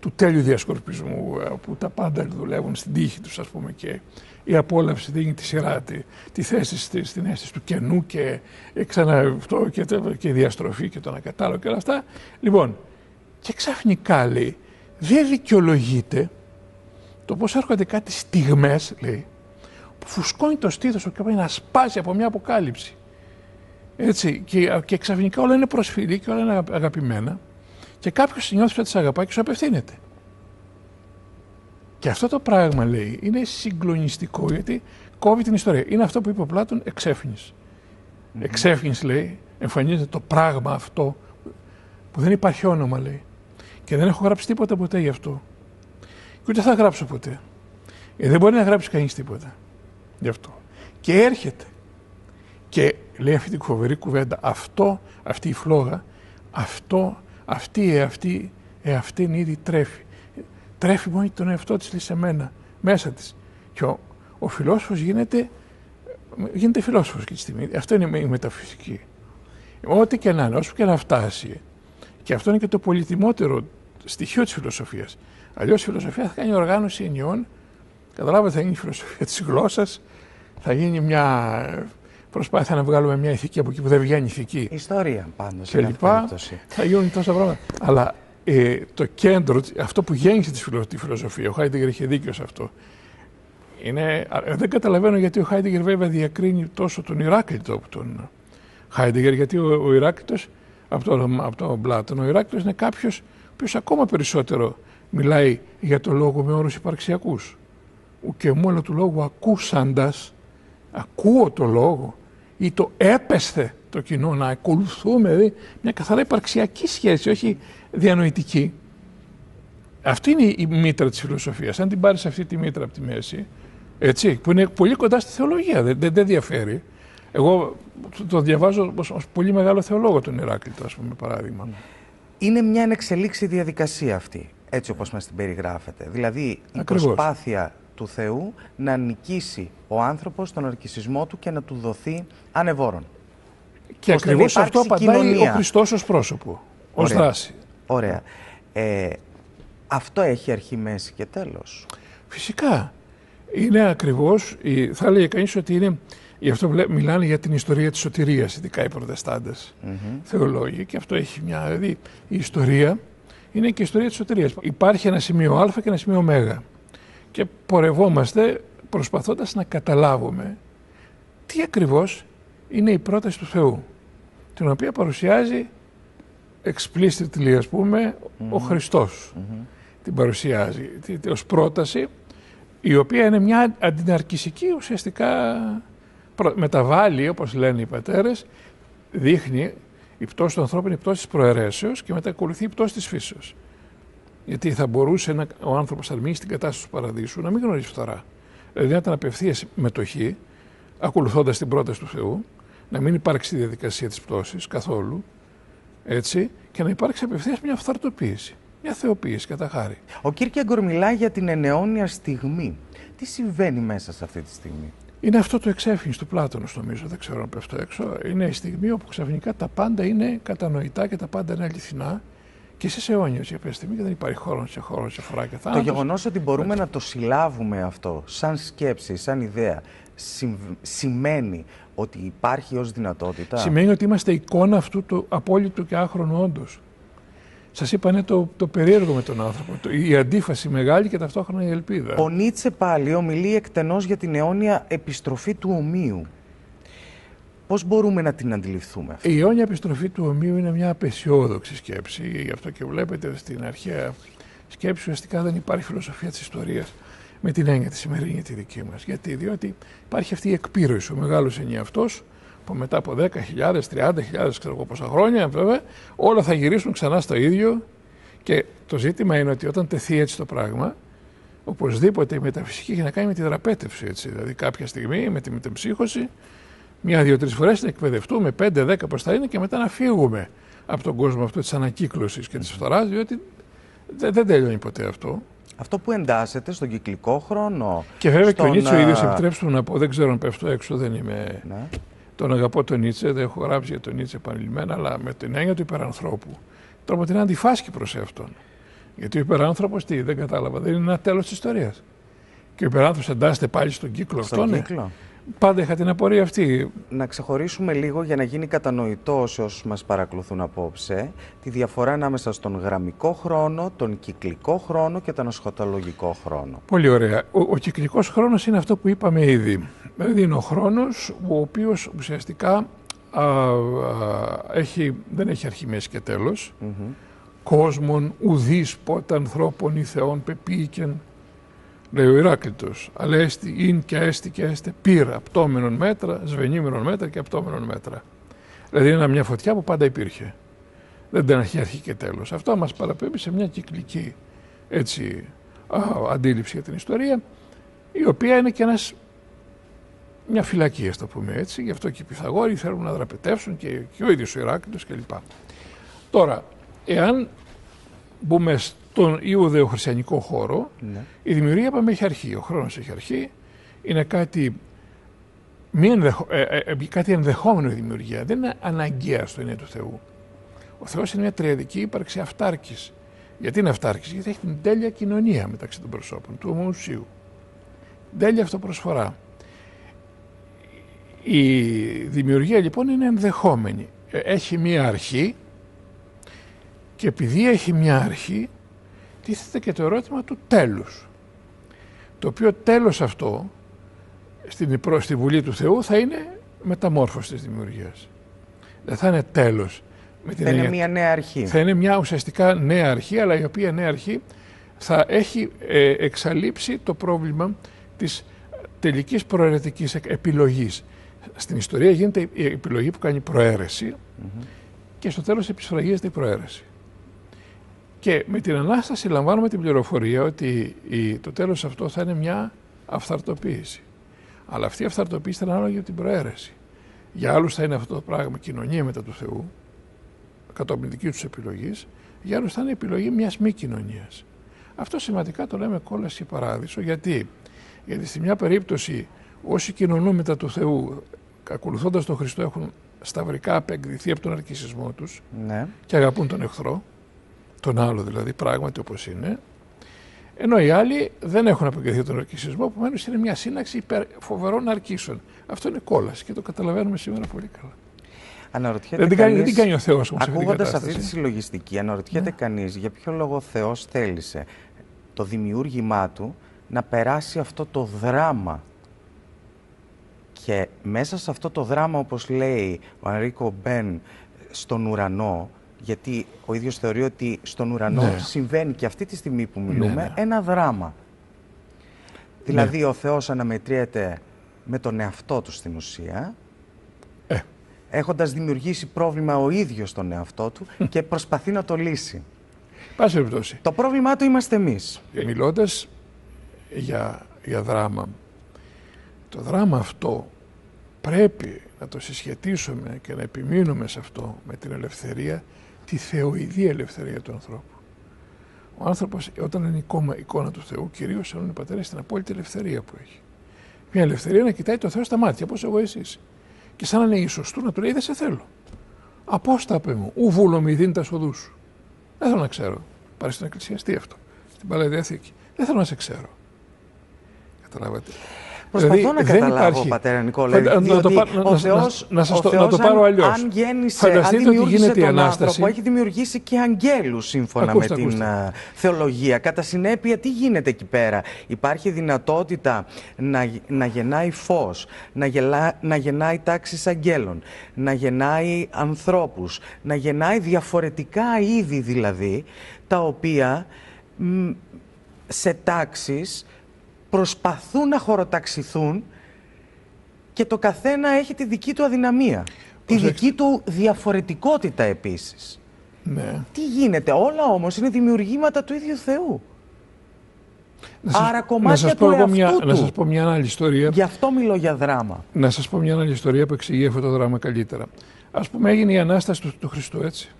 του τέλειου διασκορπισμού, ε, που τα πάντα δουλεύουν στην τύχη τους, ας πούμε, και η απόλαυση δίνει τη σειρά, τη, τη θέση στη, στην αίσθηση του κενού και ξανά αυτό και, και η διαστροφή και το ανακατάλογο και όλα αυτά. Λοιπόν, και ξαφνικά λέει, δεν δικαιολογείται το πώς έρχονται κάτι στιγμές, λέει, που φουσκώνει το στήθος σου και πάει να σπάσει από μια αποκάλυψη. Έτσι, και, και ξαφνικά όλα είναι προσφυλή και όλα είναι αγαπημένα και κάποιος νιώθει ότι σε αγαπάει και σου απευθύνεται. Και αυτό το πράγμα λέει είναι συγκλονιστικό γιατί κόβει την ιστορία. Είναι αυτό που είπε ο Πλάτων εξέφνης. Mm-hmm. λέει, εμφανίζεται το πράγμα αυτό που δεν υπάρχει όνομα λέει. Και δεν έχω γράψει τίποτα ποτέ γι' αυτό. Και ούτε θα γράψω ποτέ. Ε, δεν μπορεί να γράψει κανείς τίποτα γι' αυτό. Και έρχεται και λέει αυτή τη φοβερή κουβέντα, αυτό, αυτή η φλόγα, αυτό, αυτή, αυτή, αυτή είναι ήδη τρέφει. Τρέφει μόνο τον εαυτό της λέει σε μένα, μέσα της. Και ο, ο φιλόσοφος γίνεται, γίνεται φιλόσοφος και τη στιγμή. Αυτό είναι η μεταφυσική. Ό,τι και να είναι, όσο και να φτάσει. Και αυτό είναι και το πολυτιμότερο στοιχείο της φιλοσοφίας. Αλλιώς η φιλοσοφία θα κάνει οργάνωση ενιών, καταλάβατε θα γίνει η φιλοσοφία της γλώσσας, θα γίνει μια προσπάθεια να βγάλουμε μια ηθική από εκεί που δεν βγαίνει ηθική. Ιστορία πάντως. Και λοιπά. Θα γίνουν τόσα πράγματα. Αλλά ε, το κέντρο, αυτό που γέννησε τη φιλοσοφία, ο Χάιντεγκερ είχε δίκιο σε αυτό. Είναι, δεν καταλαβαίνω γιατί ο Χάιντεγκερ βέβαια διακρίνει τόσο τον Ηράκλειτο από τον Χάιντεγκερ, γιατί ο, ο Ηράκλειτος από τον από το Μπλάτον, ο Ηράκλειτος είναι κάποιος που ακόμα περισσότερο μιλάει για το λόγο με όρους υπαρξιακούς. Και μόνο του λόγου ακούσαντας ακούω το λόγο ή το έπεσθε το κοινό να ακολουθούμε, δηλαδή μια καθαρά υπαρξιακή σχέση, όχι διανοητική. Αυτή είναι η μήτρα της φιλοσοφίας. Αν την πάρεις αυτή τη μήτρα από τη μέση, έτσι, που είναι πολύ κοντά στη θεολογία, δεν, δεν, διαφέρει. Εγώ το διαβάζω ως, ως πολύ μεγάλο θεολόγο τον Ηράκλειτο, ας πούμε, παράδειγμα. Είναι μια ανεξελίξη διαδικασία αυτή, έτσι όπως μας την περιγράφετε. Δηλαδή, η προσπάθεια του Θεού να νικήσει ο άνθρωπος τον αρκισισμό του και να του δοθεί ανεβόρον. Και ακριβώς αυτό απαντάει κοινωνία. ο Χριστός ως πρόσωπο, ως δράση. Ωραία. Ε, Αυτό έχει αρχή, μέση και τέλος. Φυσικά. Είναι ακριβώς, η- θα έλεγε κανείς ότι είναι, γι' αυτό βλέ- μιλάνε για την ιστορία της σωτηρίας, ειδικά οι προτεστάντες θεολόγοι και αυτό έχει μια, δηλαδή η ιστορία είναι και η ιστορία της σωτηρίας. Υπάρχει ένα σημείο α και ένα σημείο ω και πορευόμαστε προσπαθώντας να καταλάβουμε τι ακριβώς είναι η πρόταση του Θεού, την οποία παρουσιάζει explicitly ας πούμε ο χριστος την παρουσιάζει τι- τι- ως πρόταση η οποία είναι μια αντιναρκησική ουσιαστικά προ- μεταβάλλει όπως λένε οι πατέρες δείχνει η πτώση του ανθρώπου είναι η πτώση της προαιρέσεως και μετά ακολουθεί η πτώση της φύσεως. Γιατί θα μπορούσε να, ο άνθρωπος αν μείνει στην κατάσταση του παραδείσου να μην γνωρίζει φθορά. Δηλαδή να ήταν απευθείας μετοχή, ακολουθώντας την πρόταση του Θεού, να μην υπάρξει η διαδικασία της πτώσης καθόλου, έτσι, και να υπάρξει απευθείας μια φθαρτοποίηση, μια θεοποίηση κατά χάρη. Ο Κίρκεγκορ μιλάει για την εναιώνια στιγμή. Τι συμβαίνει μέσα σε αυτή τη στιγμή; Είναι αυτό το εξέφυγη του Πλάτωνος νομίζω, δεν ξέρω αν πέφτω έξω. Είναι η στιγμή όπου ξαφνικά τα πάντα είναι κατανοητά και τα πάντα είναι αληθινά και είσαι αιώνιος για κάποια στιγμή και δεν υπάρχει χώρο σε χώρο, σε φορά και Το θάνατος. γεγονός ότι μπορούμε να το συλλάβουμε αυτό σαν σκέψη, σαν ιδέα, συμ- σημαίνει ότι υπάρχει ως δυνατότητα; Σημαίνει ότι είμαστε εικόνα αυτού του απόλυτου και άχρονου όντω. Σας είπα είναι το, το περίεργο με τον άνθρωπο. Το, η αντίφαση μεγάλη και ταυτόχρονα η ελπίδα. Ο Νίτσε πάλι ομιλεί εκτενώς για την αιώνια επιστροφή του ομοίου. Πώς μπορούμε να την αντιληφθούμε αυτή. Η αιώνια επιστροφή του ομοίου είναι μια απεσιόδοξη σκέψη. Γι' αυτό και βλέπετε στην αρχαία σκέψη ουσιαστικά δεν υπάρχει φιλοσοφία της ιστορίας με την έννοια τη σημερινή τη δική μας. Γιατί, διότι υπάρχει αυτή η εκπήρωση, ο μεγάλος ενιαυτός που μετά από 10.000, 30.000, ξέρω εγώ πόσα χρόνια βέβαια, όλα θα γυρίσουν ξανά στο ίδιο και το ζήτημα είναι ότι όταν τεθεί έτσι το πράγμα, οπωσδήποτε η μεταφυσική έχει να κάνει με τη δραπέτευση. Έτσι. Δηλαδή κάποια στιγμή με τη μετεμψύχωση μία-δύο-τρει φορές να εκπαιδευτούμε, πέντε-δέκα πώς θα είναι και μετά να φύγουμε από τον κόσμο αυτό της ανακύκλωσης και της φθοράς, διότι δεν, δεν τελειώνει ποτέ αυτό. Αυτό που εντάσσεται στον κυκλικό χρόνο. Και βέβαια και ο στον, Νίτσο ο ίδιος, α, επιτρέψτε μου να πω, δεν ξέρω αν πέφτω έξω, δεν είμαι. Ναι. Τον αγαπώ τον Νίτσε, δεν έχω γράψει για τον Νίτσε επανειλημμένα, αλλά με την έννοια του υπερανθρώπου. Τώρα την αντιφάσκει προς αυτόν. Γιατί ο υπεράνθρωπος, τι, δεν κατάλαβα, δεν είναι ένα τέλος της ιστορίας. Και ο υπεράνθρωπος εντάσσεται πάλι στον κύκλο Στον αυτό, ναι. Κύκλο. Πάντα είχα την απορία αυτή. Να ξεχωρίσουμε λίγο για να γίνει κατανοητό σε όσους μας παρακολουθούν απόψε τη διαφορά ανάμεσα στον γραμμικό χρόνο, τον κυκλικό χρόνο και τον ασχοτολογικό χρόνο. Πολύ ωραία. Ο, ο κυκλικός χρόνος είναι αυτό που είπαμε ήδη. Δηλαδή είναι ο χρόνος ο οποίος ουσιαστικά α, α, έχει, δεν έχει αρχή, μέση και τέλος. Κόσμον ουδείς πότε ανθρώπων ή θεών πεποίηκεν, λέει ο Ηράκλειτος. Αλλά έστι ειν και έστι και έστε πύρα, απτόμενον μέτρα, σβενήμενον μέτρα και απτόμενον μέτρα. Δηλαδή είναι μια φωτιά που πάντα υπήρχε. Δεν την έχει αρχή και τέλος. Αυτό μας παραπέμπει σε μια κυκλική έτσι, α, αντίληψη για την ιστορία, η οποία είναι και ένας, μια φυλακή, ας το πούμε έτσι. Γι' αυτό και οι Pythagόροι θέλουν να δραπετεύσουν και, και ο ίδιος ο Ηράκλειτος κλπ. Τώρα, εάν μπούμε στον Ιουδεο-Χριστιανικό χώρο, Ναι. η δημιουργία είπαμε έχει αρχή. Ο χρόνος έχει αρχή. Είναι κάτι, μη ενδεχο, ε, ε, ε, κάτι ενδεχόμενο η δημιουργία. Δεν είναι αναγκαία στο ενία του Θεού. Ο Θεός είναι μια τριαδική ύπαρξη αυτάρκης. Γιατί είναι αυτάρκης, γιατί έχει την τέλεια κοινωνία μεταξύ των προσώπων του ομοουσίου. Τέλεια αυτοπροσφορά. Η δημιουργία λοιπόν είναι ενδεχόμενη. Ε, Έχει μία αρχή και επειδή έχει μία αρχή τίθεται και το ερώτημα του τέλους. Το οποίο τέλος αυτό στην, προ- στη Βουλή του Θεού θα είναι μεταμόρφωση της δημιουργίας. Δεν θα είναι τέλος. Με την Θα είναι έννοια- μια νέα αρχή. θα είναι μια ουσιαστικά νέα αρχή, αλλά η οποία νέα αρχή θα έχει ε, εξαλείψει το πρόβλημα της τελικής προαιρετικής εκ- επιλογής. Στην ιστορία γίνεται η επιλογή που κάνει προαίρεση και στο τέλος επισφραγίζεται η προαίρεση. Και με την Ανάσταση λαμβάνουμε την πληροφορία ότι η, το τέλος αυτό θα είναι μια αυθαρτοποίηση. Αλλά αυτή η αυθαρτοποίηση θα είναι ανάλογη από την προαίρεση. Για άλλους θα είναι αυτό το πράγμα κοινωνία μετά του Θεού, κατόπιν δική τους επιλογής, για άλλους θα είναι επιλογή μιας μη κοινωνίας. Αυτό σημαντικά το λέμε κόλαση και παράδεισο. Γιατί; Γιατί στη μια περίπτωση όσοι κοινωνούν μετά του Θεού, ακολουθώντας τον Χριστό, έχουν σταυρικά απεκδηθεί από τον αρκισισμό τους Ναι. και αγαπούν τον εχθρό, τον άλλο δηλαδή, πράγματι όπως είναι, Ενώ οι άλλοι δεν έχουν αποκριθεί τον αρκισισμό, επομένως είναι μια σύναξη υπερ φοβερών αρκίσεων. Αυτό είναι κόλαση και το καταλαβαίνουμε σήμερα πολύ καλά. Αναρωτιέται Δεν την κάνει, δεν την κάνει ο Θεός όμως. Ακούγοντας αυτή τη συλλογιστική, αναρωτιέται ναι. κανείς για ποιο λόγο ο Θεός θέλησε το δημιούργημά του να περάσει αυτό το δράμα. Και μέσα σε αυτό το δράμα, όπως λέει ο Ανρίκο Μπεν στον ουρανό, γιατί ο ίδιος θεωρεί ότι στον ουρανό ναι. συμβαίνει και αυτή τη στιγμή που μιλούμε ναι, ναι. ένα δράμα. Δηλαδή ο Θεός αναμετριέται με τον εαυτό του στην ουσία, ε. έχοντας δημιουργήσει πρόβλημα ο ίδιος στον εαυτό του και προσπαθεί να το λύσει. Πάση περιπτώσει. Το πρόβλημά του είμαστε εμείς. Μιλώντας για, για δράμα, το δράμα αυτό πρέπει να το συσχετίσουμε και να επιμείνουμε σε αυτό με την ελευθερία τη θεοειδή ελευθερία του ανθρώπου. Ο άνθρωπος, όταν είναι εικόνα, εικόνα του Θεού, κυρίως αν είναι πατέρα, στην απόλυτη ελευθερία που έχει. Μια ελευθερία να κοιτάει το Θεό στα μάτια, όπως εγώ εσείς. Και σαν να είναι ίσω του να του λέει: Δεν σε θέλω. Απόσταπε μου, ου βούλο μη δίνει τα σοδού σου. Δεν θέλω να ξέρω. Πάρει στην εκκλησιαστή αυτό. Στην παλαιά διαθήκη. Δεν θέλω να σε ξέρω. Καταλάβατε. Προσπαθώ δηλαδή, να καταλάβω, υπάρχει... πατέρα Νικόλα, διότι να, το, ο Θεός, να, να, το, να το πάρω αλλιώς. αν γέννησε, Φανταστείτε αν δημιούργησε ότι τον άνθρωπο, έχει δημιουργήσει και αγγέλους σύμφωνα ακούστε, με την ακούστε. θεολογία. Κατά συνέπεια, τι γίνεται εκεί πέρα; Υπάρχει δυνατότητα να, να γεννάει φως, να, γελά, να γεννάει τάξεις αγγέλων, να γεννάει ανθρώπους, να γεννάει διαφορετικά είδη δηλαδή, τα οποία σε τάξεις προσπαθούν να χωροταξηθούν και το καθένα έχει τη δική του αδυναμία. Τη δική του διαφορετικότητα επίσης. Ναι. Τι γίνεται, όλα όμως είναι δημιουργήματα του ίδιου Θεού. Να σας, Άρα κομμάτια να σας του εαυτού μια, του. Να σας πω μια άλλη ιστορία. Γι' αυτό μιλώ για δράμα. Να σας πω μια άλλη ιστορία που εξηγεί αυτό το δράμα καλύτερα. Ας πούμε έγινε η Ανάσταση του, του Χριστού έτσι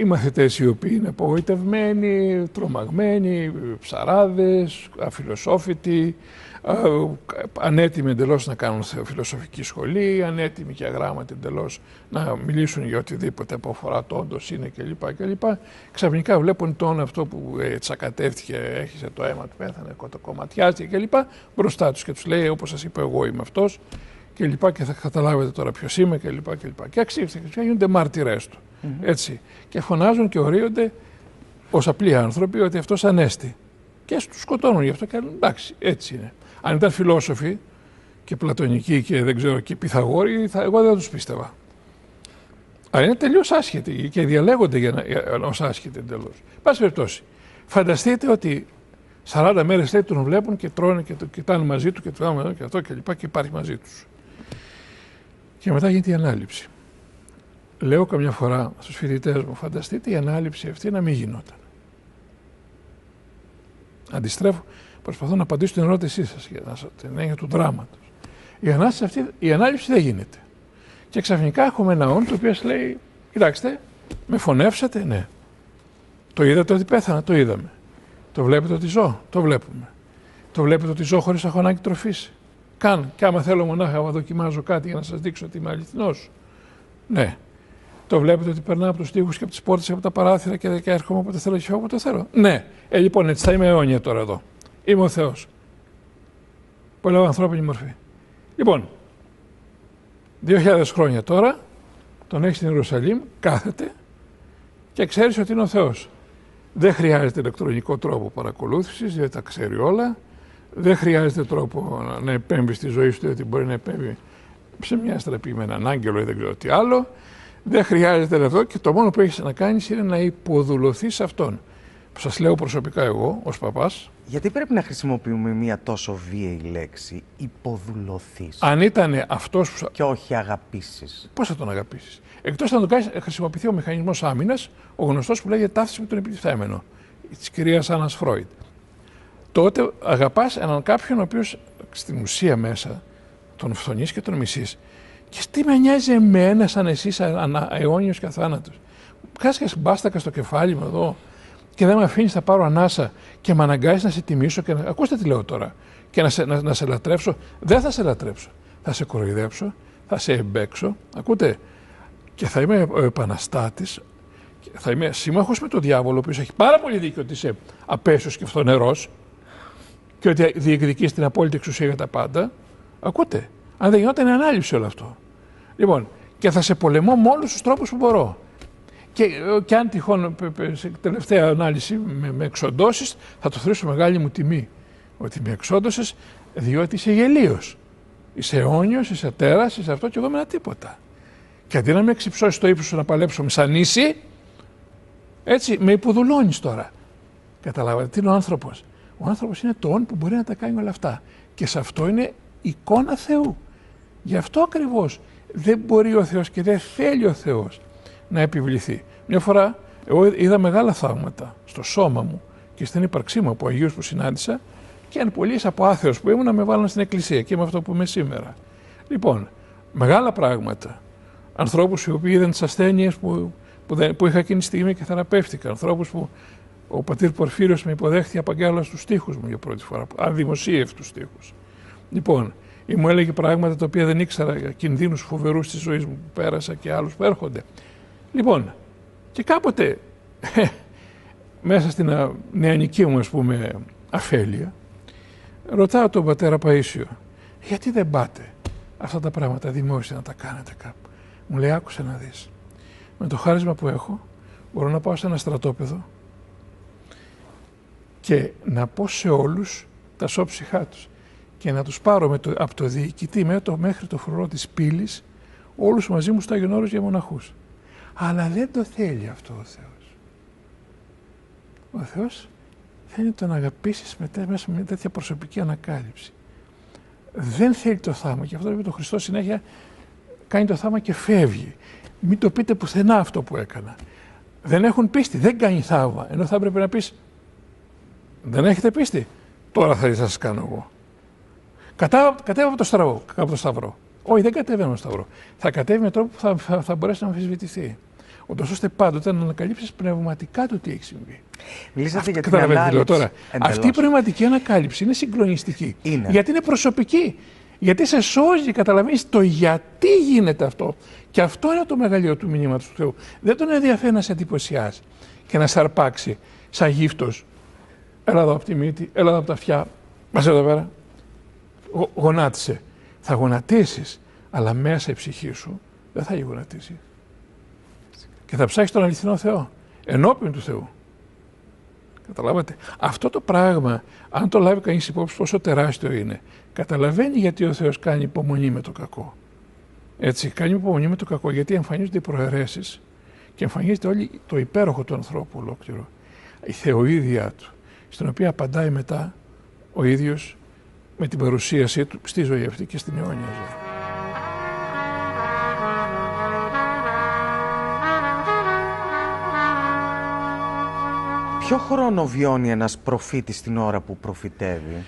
οι μαθητές οι οποίοι είναι απογοητευμένοι, τρομαγμένοι, ψαράδες, αφιλοσόφητοι, ανέτοιμοι εντελώς να κάνουν φιλοσοφική σχολή, ανέτοιμοι και αγράμματοι εντελώς να μιλήσουν για οτιδήποτε που αφορά το όντως είναι κλπ. κλπ. Ξαφνικά βλέπουν τον αυτό που ε, τσακατεύτηκε, έχισε το αίμα του, πέθανε, το κομματιάστηκε κλπ. μπροστά τους και τους λέει, όπως σας είπα, εγώ είμαι αυτός και λοιπά και θα καταλάβετε τώρα ποιος είμαι και λοιπά και λοιπά. Και αξίφθηκε και γίνονται μάρτυρές του. Έτσι. Και φωνάζουν και ορίονται ως απλοί άνθρωποι ότι αυτός ανέστη. Και τους σκοτώνουν γι' αυτό και λένε εντάξει, έτσι είναι. Αν ήταν φιλόσοφοι και πλατωνικοί και δεν ξέρω και Πυθαγόροι, θα, εγώ δεν θα τους πίστευα. Αλλά είναι τελείως άσχετοι και διαλέγονται για να, ως άσχετοι εντελώς. Πάση περιπτώσει, φανταστείτε ότι 40 μέρες λέει τον βλέπουν και τρώνε και το κοιτάνε μαζί του και του και αυτό και λοιπά και υπάρχει μαζί τους. Και μετά γίνεται η ανάληψη. Λέω καμιά φορά στους φοιτητές μου, φανταστείτε η ανάληψη αυτή να μην γινόταν. Αντιστρέφω, προσπαθώ να απαντήσω την ερώτησή σας για την έννοια του δράματος. Η, αυτή, η ανάληψη δεν γίνεται. Και ξαφνικά έχουμε ένα όν το οποίο λέει, κοιτάξτε, με φωνεύσατε, ναι. Το είδατε ότι πέθανα, το είδαμε. Το βλέπετε ότι ζω, το βλέπουμε. Το βλέπετε ότι ζω χωρίς έχω ανάγκη τροφής. Καν. Και άμα θέλω μονάχα να δοκιμάζω κάτι για να σας δείξω ότι είμαι αληθινός. Ναι. Το βλέπετε ότι περνάω από τους τοίχου και από τις πόρτες και από τα παράθυρα και, και έρχομαι όποτε θέλω και φεύγω όποτε θέλω. Ναι. Ε, λοιπόν, έτσι θα είμαι αιώνια τώρα εδώ. Είμαι ο Θεός. Που λέω ανθρώπινη μορφή. Λοιπόν, 2.000 χρόνια τώρα, τον έχεις στην Ιερουσαλήμ, κάθεται και ξέρεις ότι είναι ο Θεός. Δεν χρειάζεται ηλεκτρονικό τρόπο παρακολούθησης, διότι τα ξέρει όλα. Δεν χρειάζεται τρόπο να επέμβεις στη ζωή σου, διότι μπορεί να επέμβει σε μια στραπή με έναν άγγελο ή δεν ξέρω τι άλλο. Δεν χρειάζεται αυτό και το μόνο που έχεις να κάνεις είναι να υποδουλωθείς σε αυτόν. Σας λέω προσωπικά εγώ, ως παπάς. Γιατί πρέπει να χρησιμοποιούμε μια τόσο βίαιη λέξη, υποδουλωθείς; Αν ήταν αυτός που. και όχι αγαπήσεις. Πώς θα τον αγαπήσεις; Εκτός να τον κάνεις, χρησιμοποιηθεί ο μηχανισμός άμυνας, ο γνωστός που λέγεται ταύτιση με τον επιτιθέμενο, της κυρίας Άννας Φρόιντ τότε αγαπάς έναν κάποιον ο οποίος στην ουσία μέσα τον φθονείς και τον μισείς. Και τι με νοιάζει εμένα σαν εσύ αιώνιος και αθάνατος. Κάσκες μπάστακα στο κεφάλι μου εδώ και δεν με αφήνεις να πάρω ανάσα και με αναγκάζεις να σε τιμήσω και να... Ακούστε τι λέω τώρα. Και να σε, να, να σε λατρέψω. Δεν θα σε λατρέψω. Θα σε κοροϊδέψω, θα σε εμπέξω. Ακούτε. Και θα είμαι ο επαναστάτης θα είμαι σύμμαχος με τον διάβολο, ο οποίος έχει πάρα πολύ δίκιο ότι είσαι απέσιος και φθονερός και ότι διεκδικείς την απόλυτη εξουσία για τα πάντα. Ακούτε. Αν δεν γινόταν ανάληψη όλο αυτό. Λοιπόν, και θα σε πολεμώ με όλους τους τρόπους που μπορώ. Και, και αν τυχόν σε τελευταία ανάλυση με, με εξοντώσεις, θα το θεωρήσω μεγάλη μου τιμή. Ότι με εξόντωσες διότι είσαι γελίος. Είσαι αιώνιος, είσαι τέρα, είσαι αυτό και εγώ με ένα τίποτα. Και αντί να με εξυψώσεις το ύψος σου να παλέψω με σαν ίση, έτσι με υποδουλώνεις τώρα. Καταλάβατε τι είναι ο άνθρωπος. Ο άνθρωπος είναι το όν που μπορεί να τα κάνει όλα αυτά. Και σε αυτό είναι εικόνα Θεού. Γι' αυτό ακριβώς δεν μπορεί ο Θεός και δεν θέλει ο Θεός να επιβληθεί. Μια φορά εγώ είδα μεγάλα θαύματα στο σώμα μου και στην ύπαρξή μου από Αγίους που συνάντησα και αν πολλοί από άθεος που ήμουν να με βάλουν στην εκκλησία και με αυτό που είμαι σήμερα. Λοιπόν, μεγάλα πράγματα. Ανθρώπους οι οποίοι είδαν τις ασθένειες που, που, που είχα εκείνη τη στιγμή και θεραπεύτηκα. Ανθρώπους που ο πατήρ Πορφύριος με υποδέχτηκε απαγγέλλοντα τους τοίχου μου για πρώτη φορά. Αδημοσίευτους τοίχου. Λοιπόν, ή μου έλεγε πράγματα τα οποία δεν ήξερα, κινδύνους φοβερούς της ζωής μου που πέρασα και άλλους που έρχονται. Λοιπόν, και κάποτε μέσα στην νεανική μου, ας πούμε, αφέλεια, ρωτάω τον πατέρα Παΐσιο, γιατί δεν πάτε αυτά τα πράγματα δημόσια να τα κάνετε κάπου; Μου λέει, άκουσε να δεις. Με το χάρισμα που έχω, μπορώ να πάω σε ένα στρατόπεδο και να πω σε όλους τα σώψυχά τους και να τους πάρω με το, από το διοικητή με το, μέχρι το φρουρό της πύλης όλους μαζί μου στο Άγιον Όρος για μοναχούς. Αλλά δεν το θέλει αυτό ο Θεός. Ο Θεός θέλει το να αγαπήσεις μετά, μέσα με τέτοια προσωπική ανακάλυψη. Δεν θέλει το θάμα και αυτό είπε το Χριστό συνέχεια κάνει το θάμα και φεύγει. Μην το πείτε πουθενά αυτό που έκανα. Δεν έχουν πίστη, δεν κάνει θαύμα. Ενώ θα έπρεπε να πεις δεν έχετε πίστη, τώρα θα σας κάνω εγώ. Κατέβα από το, στραβό, από το σταυρό. Όχι, δεν κατέβαινε από το σταυρό. Θα κατέβει με τρόπο που θα, θα, θα μπορέσει να αμφισβητηθεί. Ούτως ώστε πάντοτε να ανακαλύψεις πνευματικά το τι έχει συμβεί. Μιλήσατε για την ανάλυση. Τώρα. Αυτή η πνευματική ανακάλυψη είναι συγκλονιστική. Είναι. Γιατί είναι προσωπική. Γιατί σε σώζει, καταλαβαίνεις το γιατί γίνεται αυτό. Και αυτό είναι το μεγαλείο του μηνύματος του Θεού. Δεν τον ενδιαφέρει να σε εντυπωσιάσει και να σε αρπάξει σαν γύφτος. Έλα εδώ από τη μύτη, έλα εδώ από τα αυτιά. Μας εδώ πέρα γονάτισε. Θα γονατίσεις, αλλά μέσα η ψυχή σου δεν θα γονατίσει. Και θα ψάξεις τον αληθινό Θεό, ενώπιον του Θεού. Καταλάβατε; Αυτό το πράγμα, αν το λάβει κανείς υπόψη πόσο τεράστιο είναι, καταλαβαίνει γιατί ο Θεός κάνει υπομονή με το κακό. Έτσι, κάνει υπομονή με το κακό γιατί εμφανίζονται οι προαιρέσεις και εμφανίζεται όλο το υπέροχο του ανθρώπου ολόκληρο. Η θεοίδια του, στην οποία απαντάει μετά ο ίδιος με την παρουσίασή του στη ζωή αυτή και στην αιώνια ζωή. Ποιο χρόνο βιώνει ένας προφήτης την ώρα που προφητεύει;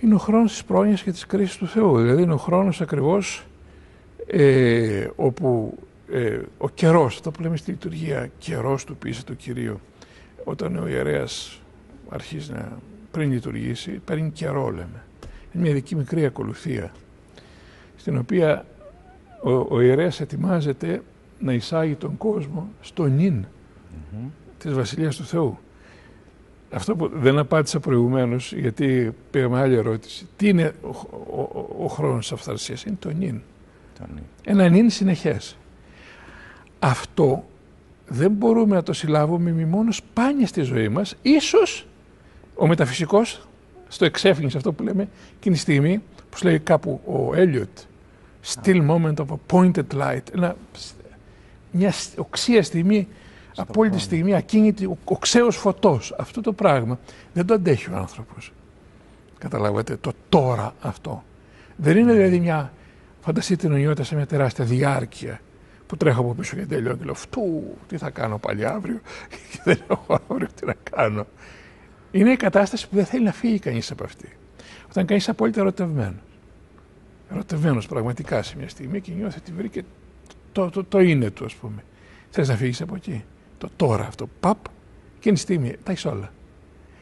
Είναι ο χρόνος της πρόνοιας και της κρίσης του Θεού. Δηλαδή είναι ο χρόνος ακριβώς ε, όπου ε, ο καιρός, αυτό που λέμε στη λειτουργία, καιρός του πίσε το Κυρίο, όταν ο ιερέας αρχίζει να πριν λειτουργήσει, παίρνει καιρό λέμε. Είναι μια δική μικρή ακολουθία, στην οποία ο, ο ιερέας ετοιμάζεται να εισάγει τον κόσμο στο νυν mm-hmm. της Βασιλείας του Θεού. Αυτό που δεν απάντησα προηγουμένως, γιατί πήγαμε άλλη ερώτηση. Τι είναι ο, ο, ο, ο χρόνος της αυθαρσίας, είναι το νυν. Το νυν. Ένα νυν συνεχές. Αυτό δεν μπορούμε να το συλλάβουμε μη μόνος σπάνια στη ζωή μας. Ίσως ο μεταφυσικός στο εξέφυγε αυτό που λέμε εκείνη τη στιγμή, που λέει κάπου ο Έλιοτ, still moment of appointed light, ένα, μια οξία στιγμή, απόλυτη στιγμή, ακίνητη, ο, οξέως φωτός. Αυτό το πράγμα δεν το αντέχει ο άνθρωπος. Καταλάβατε, το τώρα αυτό. Δεν είναι δηλαδή μια, φανταστείτε την ονειότητα σε μια τεράστια διάρκεια που τρέχω από πίσω και τελειώνω και λέω φτού, τι θα κάνω πάλι αύριο και δεν έχω αύριο τι να κάνω. Είναι η κατάσταση που δεν θέλει να φύγει κανείς από αυτή. Όταν κανείς είναι απόλυτα ερωτευμένος. Ερωτευμένος πραγματικά σε μια στιγμή και νιώθει ότι βρήκε το, το, το, είναι του, ας πούμε. Θες να φύγεις από εκεί. Το τώρα αυτό. Παπ, και είναι στιγμή. Τα έχεις όλα.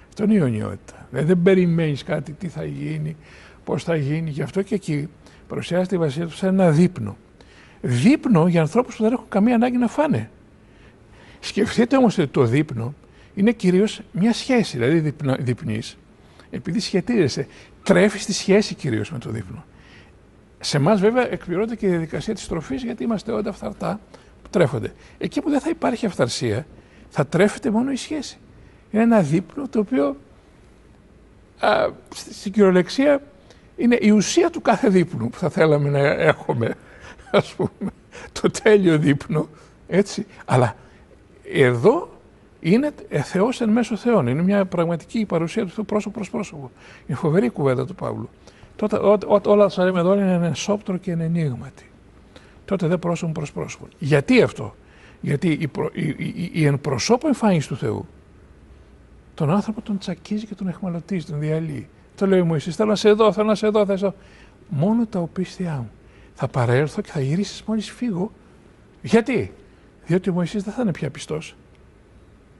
Αυτό είναι η αιωνιότητα. Δηλαδή δεν περιμένεις κάτι, τι θα γίνει, πώς θα γίνει. Γι' αυτό και εκεί παρουσιάζεται η βασιλεία του σαν ένα δείπνο. Δείπνο για ανθρώπους που δεν έχουν καμία ανάγκη να φάνε. Σκεφτείτε όμως ότι το δείπνο είναι κυρίως μια σχέση, δηλαδή δείπνης, επειδή σχετίζεσαι, τρέφεις τη σχέση κυρίως με το δείπνο. Σε εμά βέβαια εκπληρώνεται και η διαδικασία της τροφής γιατί είμαστε όντα φθαρτά που τρέφονται. Εκεί που δεν θα υπάρχει αυθαρσία θα τρέφεται μόνο η σχέση. Είναι ένα δείπνο το οποίο α, στην κυριολεξία είναι η ουσία του κάθε δείπνου που θα θέλαμε να έχουμε, ας πούμε, το τέλειο δείπνο, έτσι. Αλλά εδώ είναι Θεός εν μέσω Θεών. Είναι μια πραγματική παρουσία του Θεού πρόσωπο προς πρόσωπο. Είναι φοβερή κουβέντα του Παύλου. Τότε ό, ό, όλα όσα λέμε εδώ είναι σόπτρο και ενίγματι. Τότε δεν πρόσωπο προς πρόσωπο. Γιατί αυτό, Γιατί η, προ, η, η, η εν προσώπου εμφάνιση του Θεού τον άνθρωπο τον τσακίζει και τον εχμαλωτίζει, τον διαλύει. Το λέει ο Μωυσής, θέλω να σε δω, θέλω να σε δω, θέλω Μόνο τα οπίστια μου. Θα παρέλθω και θα γυρίσεις μόλις φύγω. Γιατί; Διότι ο Μωυσής δεν θα είναι πια πιστός.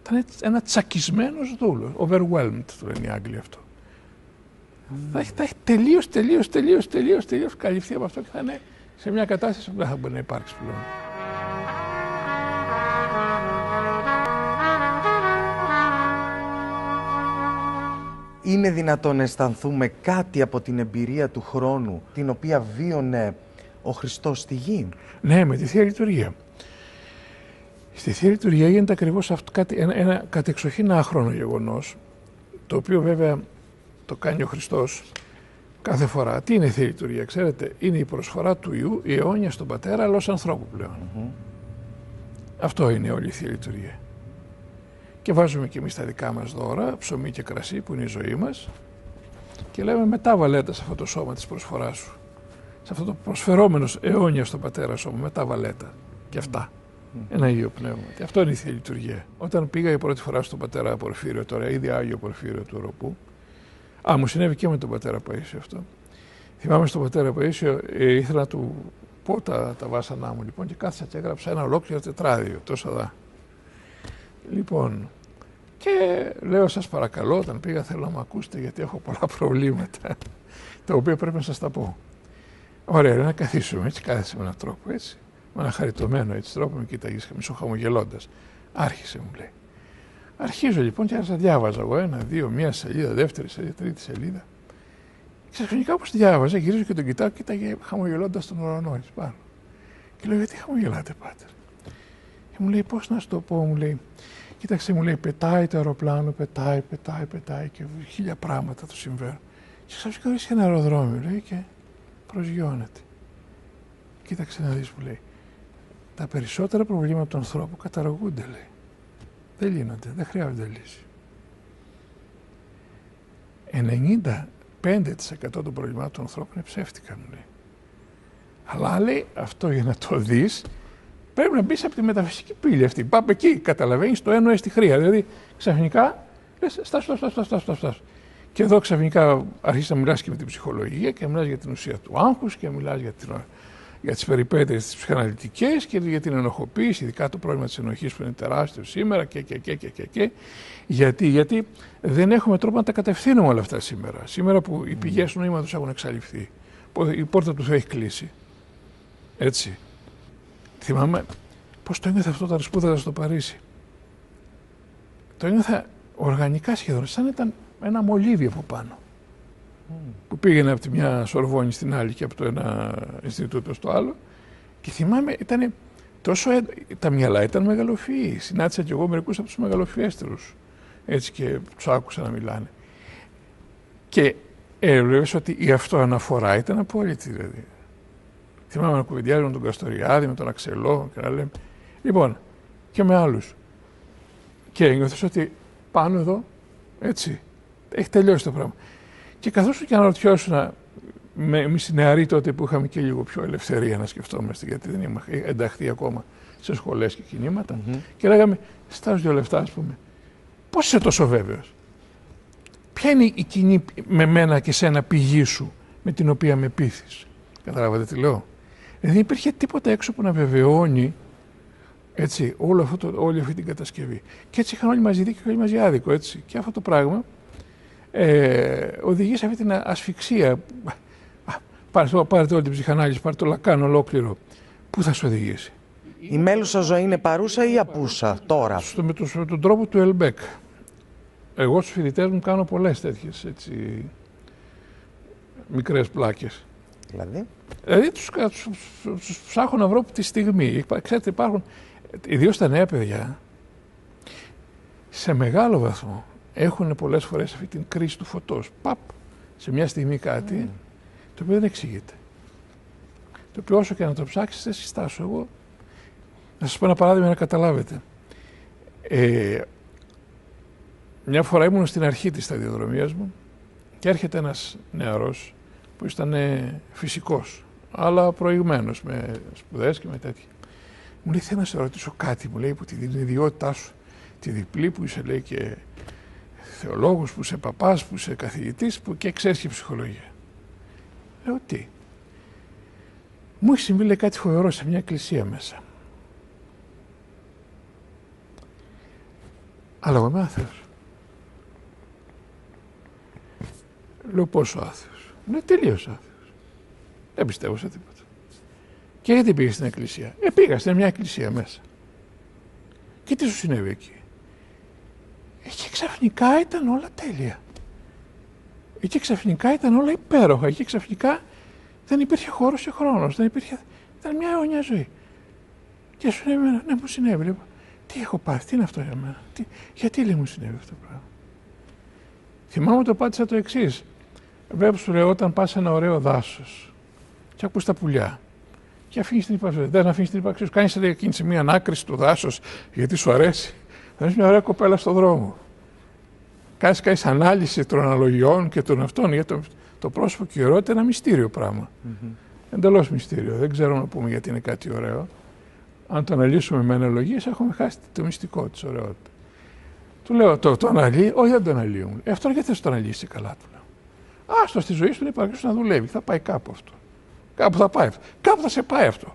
Ήταν ένα τσακισμένος δούλος. Overwhelmed, το λένε οι Άγγλοι αυτό. Mm. Θα έχει, έχει τελείως, τελείως, τελείως, τελείως, τελείως καλυφθεί από αυτό και θα είναι σε μια κατάσταση που δεν θα μπορεί να υπάρξει πλέον. Είναι δυνατόν να αισθανθούμε κάτι από την εμπειρία του χρόνου την οποία βίωνε ο Χριστός στη γη; Ναι, με τη Θεία Λειτουργία. Στη Θεία Λειτουργία γίνεται ακριβώς αυτό κάτι, ένα, ένα κατεξοχήν άχρονο γεγονός, το οποίο βέβαια το κάνει ο Χριστός κάθε φορά. Τι είναι η Θεία Λειτουργία, ξέρετε, είναι η προσφορά του Ιού η αιώνια στον Πατέρα, αλλά ως ανθρώπου πλέον. Αυτό είναι όλη η Θεία Λειτουργία. Και βάζουμε και εμείς τα δικά μας δώρα, ψωμί και κρασί που είναι η ζωή μας, και λέμε μετά βαλέτα σε αυτό το σώμα της προσφοράς σου. Σε αυτό το προσφερόμενος αιώνια στον Πατέρα σώμα, μετά βαλέτα. Και αυτά. Ένα Άγιο Πνεύμα. Και αυτό είναι η Θεία Λειτουργία. Όταν πήγα η πρώτη φορά στον πατέρα Πορφύριο, τώρα ήδη Άγιο Πορφύριο του Ροπού, Α, μου συνέβη και με τον πατέρα Παΐσιο αυτό. Θυμάμαι στον πατέρα Παΐσιο, ε, ήθελα να του πω τα, τα βάσανά μου λοιπόν και κάθισα και έγραψα ένα ολόκληρο τετράδιο, τόσο δά. Λοιπόν, και λέω σας παρακαλώ όταν πήγα θέλω να με ακούσετε γιατί έχω πολλά προβλήματα τα οποία πρέπει να σας τα πω. Ωραία, να καθίσουμε έτσι, κάθεσαι με έναν τρόπο έτσι με ένα χαριτωμένο έτσι τρόπο, με κοίταγες μισοχαμογελώντας. Άρχισε, μου λέει. Αρχίζω λοιπόν και άρχισα διάβαζα εγώ ένα, δύο, μία σελίδα, δεύτερη σελίδα, τρίτη σελίδα. Και ξαφνικά όπως διάβαζα, γυρίζω και τον κοιτάω, κοίταγε χαμογελώντας τον ουρανό έτσι πάνω. Και λέω, Γιατί χαμογελάτε, πάτερ; Και μου λέει, Πώς να σου το πω, μου λέει. Κοίταξε, μου λέει, πετάει το αεροπλάνο, πετάει, πετάει, πετάει και χίλια πράγματα του συμβαίνουν. Και ξαφνικά βρίσκει ένα αεροδρόμιο, λέει, και προσγειώνεται. Κοίταξε να δεις, μου λέει τα περισσότερα προβλήματα του ανθρώπου καταργούνται, λέει. Δεν λύνονται, δεν χρειάζονται λύση. 95% των προβλημάτων του ανθρώπου είναι ψεύτικα, μου λέει. Αλλά λέει, αυτό για να το δεις, πρέπει να μπεις από τη μεταφυσική πύλη αυτή. Πάμε εκεί, καταλαβαίνεις το ένα στη χρία. Δηλαδή, ξαφνικά λες, στάσου, στάσου, στάσου, στάσου. Και εδώ ξαφνικά αρχίζεις να μιλάς και με την ψυχολογία και μιλάς για την ουσία του άγχους και μιλάς για την για τις περιπέτειες τις ψυχαναλυτικές και για την ενοχοποίηση, ειδικά το πρόβλημα της ενοχής που είναι τεράστιο σήμερα και, και, και, και, και, και. Γιατί, γιατί δεν έχουμε τρόπο να τα κατευθύνουμε όλα αυτά σήμερα. Σήμερα που οι πηγές του νοήματος έχουν εξαλειφθεί. Η πόρτα τους Θεού έχει κλείσει. Έτσι. Θυμάμαι πώς το ένιωθα αυτό όταν σπούδαζα στο Παρίσι. Το ένιωθα οργανικά σχεδόν, σαν ήταν ένα μολύβι από πάνω που πήγαινε από τη μια Σορβόνη στην άλλη και από το ένα Ινστιτούτο στο άλλο. Και θυμάμαι, ήταν τόσο. Τα μυαλά ήταν μεγαλοφυεί. Συνάντησα κι εγώ μερικούς από τους μεγαλοφιέστερους. Έτσι και τους άκουσα να μιλάνε. Και έλεγε ότι η αυτοαναφορά ήταν απόλυτη δηλαδή. Θυμάμαι να κουβεντιάζω με τον Καστοριάδη, με τον Αξελό και να λέμε. Λοιπόν, και με άλλους. Και ένιωθες ότι πάνω εδώ, έτσι, έχει τελειώσει το πράγμα. Και καθώς και αναρωτιώσουν, εμείς οι νεαροί τότε που είχαμε και λίγο πιο ελευθερία να σκεφτόμαστε, γιατί δεν είχαμε ενταχθεί ακόμα σε σχολές και κινήματα, mm-hmm. και λέγαμε, στάζω δύο λεφτά, ας πούμε. Πώς είσαι τόσο βέβαιος, Ποια είναι η κοινή με μένα και σένα πηγή σου με την οποία με πείθεις; Καταλάβατε τι λέω; Δεν υπήρχε τίποτα έξω που να βεβαιώνει έτσι, όλο αυτό το, όλη αυτή την κατασκευή. Και έτσι είχαν όλοι μαζί δίκιο και όλοι μαζί άδικο. Έτσι. Και αυτό το πράγμα ε, οδηγεί σε αυτή την ασφυξία. Πάρετε, πάρετε όλη την ψυχανάλυση, πάρετε το λακάν ολόκληρο. Πού θα σου οδηγήσει; Η μέλουσα ζωή είναι παρούσα ή απούσα τώρα; Στο, με, το, με τον τρόπο του Ελμπέκ. Εγώ στους φοιτητές μου κάνω πολλές τέτοιες έτσι, μικρές πλάκες. Δηλαδή; Δηλαδή τους, τους, τους ψάχνω να βρω τη στιγμή. Ξέρετε υπάρχουν, ιδίως τα νέα παιδιά, σε μεγάλο βαθμό έχουν πολλές φορές αυτή την κρίση του φωτός. Παπ, σε μια στιγμή κάτι, το οποίο δεν εξηγείται. Το οποίο όσο και να το ψάξεις δεν συστάσω εγώ. Να σας πω ένα παράδειγμα να καταλάβετε. Ε, μια φορά ήμουν στην αρχή της σταδιοδρομίας μου και έρχεται ένας νεαρός που ήταν φυσικός, αλλά προηγμένος με σπουδές και με τέτοια. Μου λέει, θέλω να σε ρωτήσω κάτι, μου λέει, που την ιδιότητά σου, τη διπλή που είσαι, λέει, και θεολόγος, που είσαι παπάς, που είσαι καθηγητής, που και ξέρεις και ψυχολογία. Λέω, τι; Μου έχει συμβεί, λέει, κάτι φοβερό σε μια εκκλησία μέσα. Αλλά εγώ είμαι άθεος. Λέω πόσο άθεος; Είναι τελείως άθεος. Δεν πιστεύω σε τίποτα. Και γιατί πήγες στην εκκλησία; Ε, πήγα στην μια εκκλησία μέσα. Και τι σου συνέβη εκεί; Εκεί ξαφνικά ήταν όλα τέλεια. Εκεί ξαφνικά ήταν όλα υπέροχα. Εκεί ξαφνικά δεν υπήρχε χώρος και χρόνος. Δεν υπήρχε... Ήταν μια αιώνια ζωή. Και σου λέει, ναι, μου συνέβη. Λέω, τι έχω πάθει, τι είναι αυτό για μένα; Τι... Γιατί λέει μου συνέβη αυτό το πράγμα; Θυμάμαι το πάτησα το εξής. Βέβαια σου λέω, όταν πας σε ένα ωραίο δάσος και ακούς τα πουλιά και αφήνεις την ύπαρξή σου. Δεν αφήνεις την ύπαρξή σου. Κάνεις εκείνη σε μια ανάκριση του δάσο γιατί σου αρέσει. Θα μια ωραία κοπέλα στον δρόμο. Κάνεις κάνει ανάλυση των αναλογιών και των αυτών. Γιατί το, το πρόσωπο και η ωραιότητα είναι ένα μυστήριο πράγμα. Mm-hmm. Εντελώς μυστήριο. Δεν ξέρω να πούμε γιατί είναι κάτι ωραίο. Αν το αναλύσουμε με αναλογίες, έχουμε χάσει το μυστικό της ωραιότητας. Του λέω, το, το αναλύει, όχι δεν το αναλύω. Ε, αυτό γιατί θα το αναλύσει καλά, του λέω. Άστο στη ζωή σου να υπάρξει να δουλεύει. Θα πάει κάπου αυτό. Κάπου θα πάει αυτό. Κάπου θα σε πάει αυτό.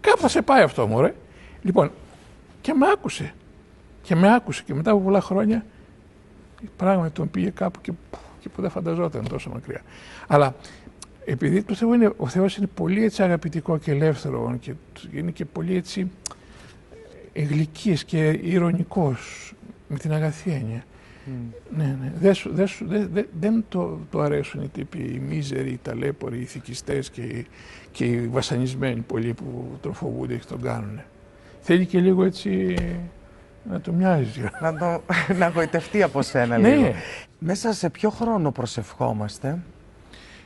Κάπου θα σε πάει αυτό, μωρέ. Λοιπόν, και με άκουσε. Και με άκουσε. Και μετά από πολλά χρόνια, πράγματι τον πήγε κάπου και, και που δεν φανταζόταν τόσο μακριά. Αλλά επειδή το Θεό είναι, ο Θεός είναι πολύ έτσι αγαπητικό και ελεύθερο και είναι και πολύ έτσι εγλυκής και ηρωνικός με την αγαθή έννοια. Ναι, ναι. Δεν, δε, δε, δεν το, το αρέσουν οι τύποι, οι μίζεροι, οι ταλέποροι, οι ηθικιστές και, οι, και οι βασανισμένοι πολλοί που τον φοβούνται και τον κάνουν. Θέλει και λίγο έτσι να το μοιάζεις. Να, το, να γοητευτεί από σένα ναι. λίγο. Μέσα σε ποιο χρόνο προσευχόμαστε;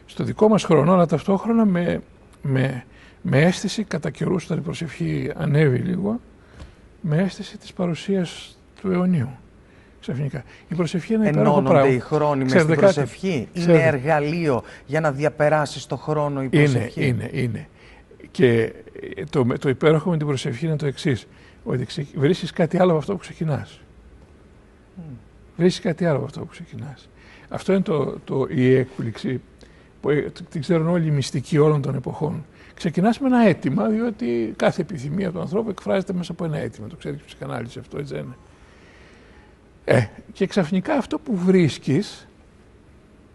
Στο δικό μας χρόνο, αλλά ταυτόχρονα με, με, με αίσθηση, κατά καιρούς όταν η προσευχή ανέβει λίγο, με αίσθηση της παρουσίας του αιωνίου ξαφνικά. Η προσευχή είναι ένα υπέροχο πράγμα. οι χρόνοι μες στην προσευχή; Είναι εργαλείο για να διαπεράσεις το χρόνο η προσευχή. Είναι, είναι, είναι. Και το, το υπέροχο με την προσευχή είναι το εξής. Ότι βρίσκεις κάτι άλλο από αυτό που ξεκινάς. Mm. Βρίσκεις κάτι άλλο από αυτό που ξεκινάς. Αυτό είναι το, το, η έκπληξη που ε, την ξέρουν όλοι οι μυστικοί όλων των εποχών. Ξεκινάς με ένα αίτημα, διότι κάθε επιθυμία του ανθρώπου εκφράζεται μέσα από ένα αίτημα. Το ξέρεις και η ψυχανάλυση αυτό, έτσι είναι. Ε, και ξαφνικά αυτό που βρίσκεις,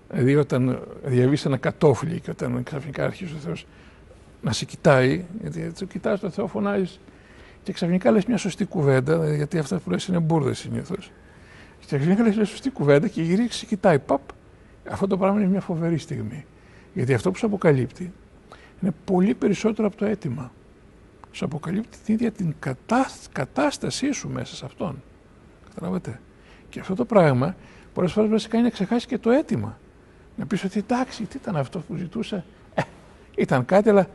δηλαδή όταν διαβείς ένα κατόφλι και όταν ξαφνικά αρχίζει ο Θεός να σε κοιτάει, γιατί το κοιτάς το Θεό φωνάζεις και ξαφνικά λες μια σωστή κουβέντα, δηλαδή, γιατί αυτά που λες είναι μπουρδες συνήθως. Και ξαφνικά λες μια σωστή κουβέντα και γυρίζει και κοιτάει, παπ, αυτό το πράγμα είναι μια φοβερή στιγμή. Γιατί αυτό που σου αποκαλύπτει είναι πολύ περισσότερο από το αίτημα. Σου αποκαλύπτει την ίδια την κατάστασή σου μέσα σε αυτόν. Καταλάβατε; Και αυτό το πράγμα πολλές φορές μπορεί να κάνει να ξεχάσει και το αίτημα. Να πεις ότι εντάξει, τι ήταν αυτό που ζητούσα. Ε, ήταν κάτι, αλλά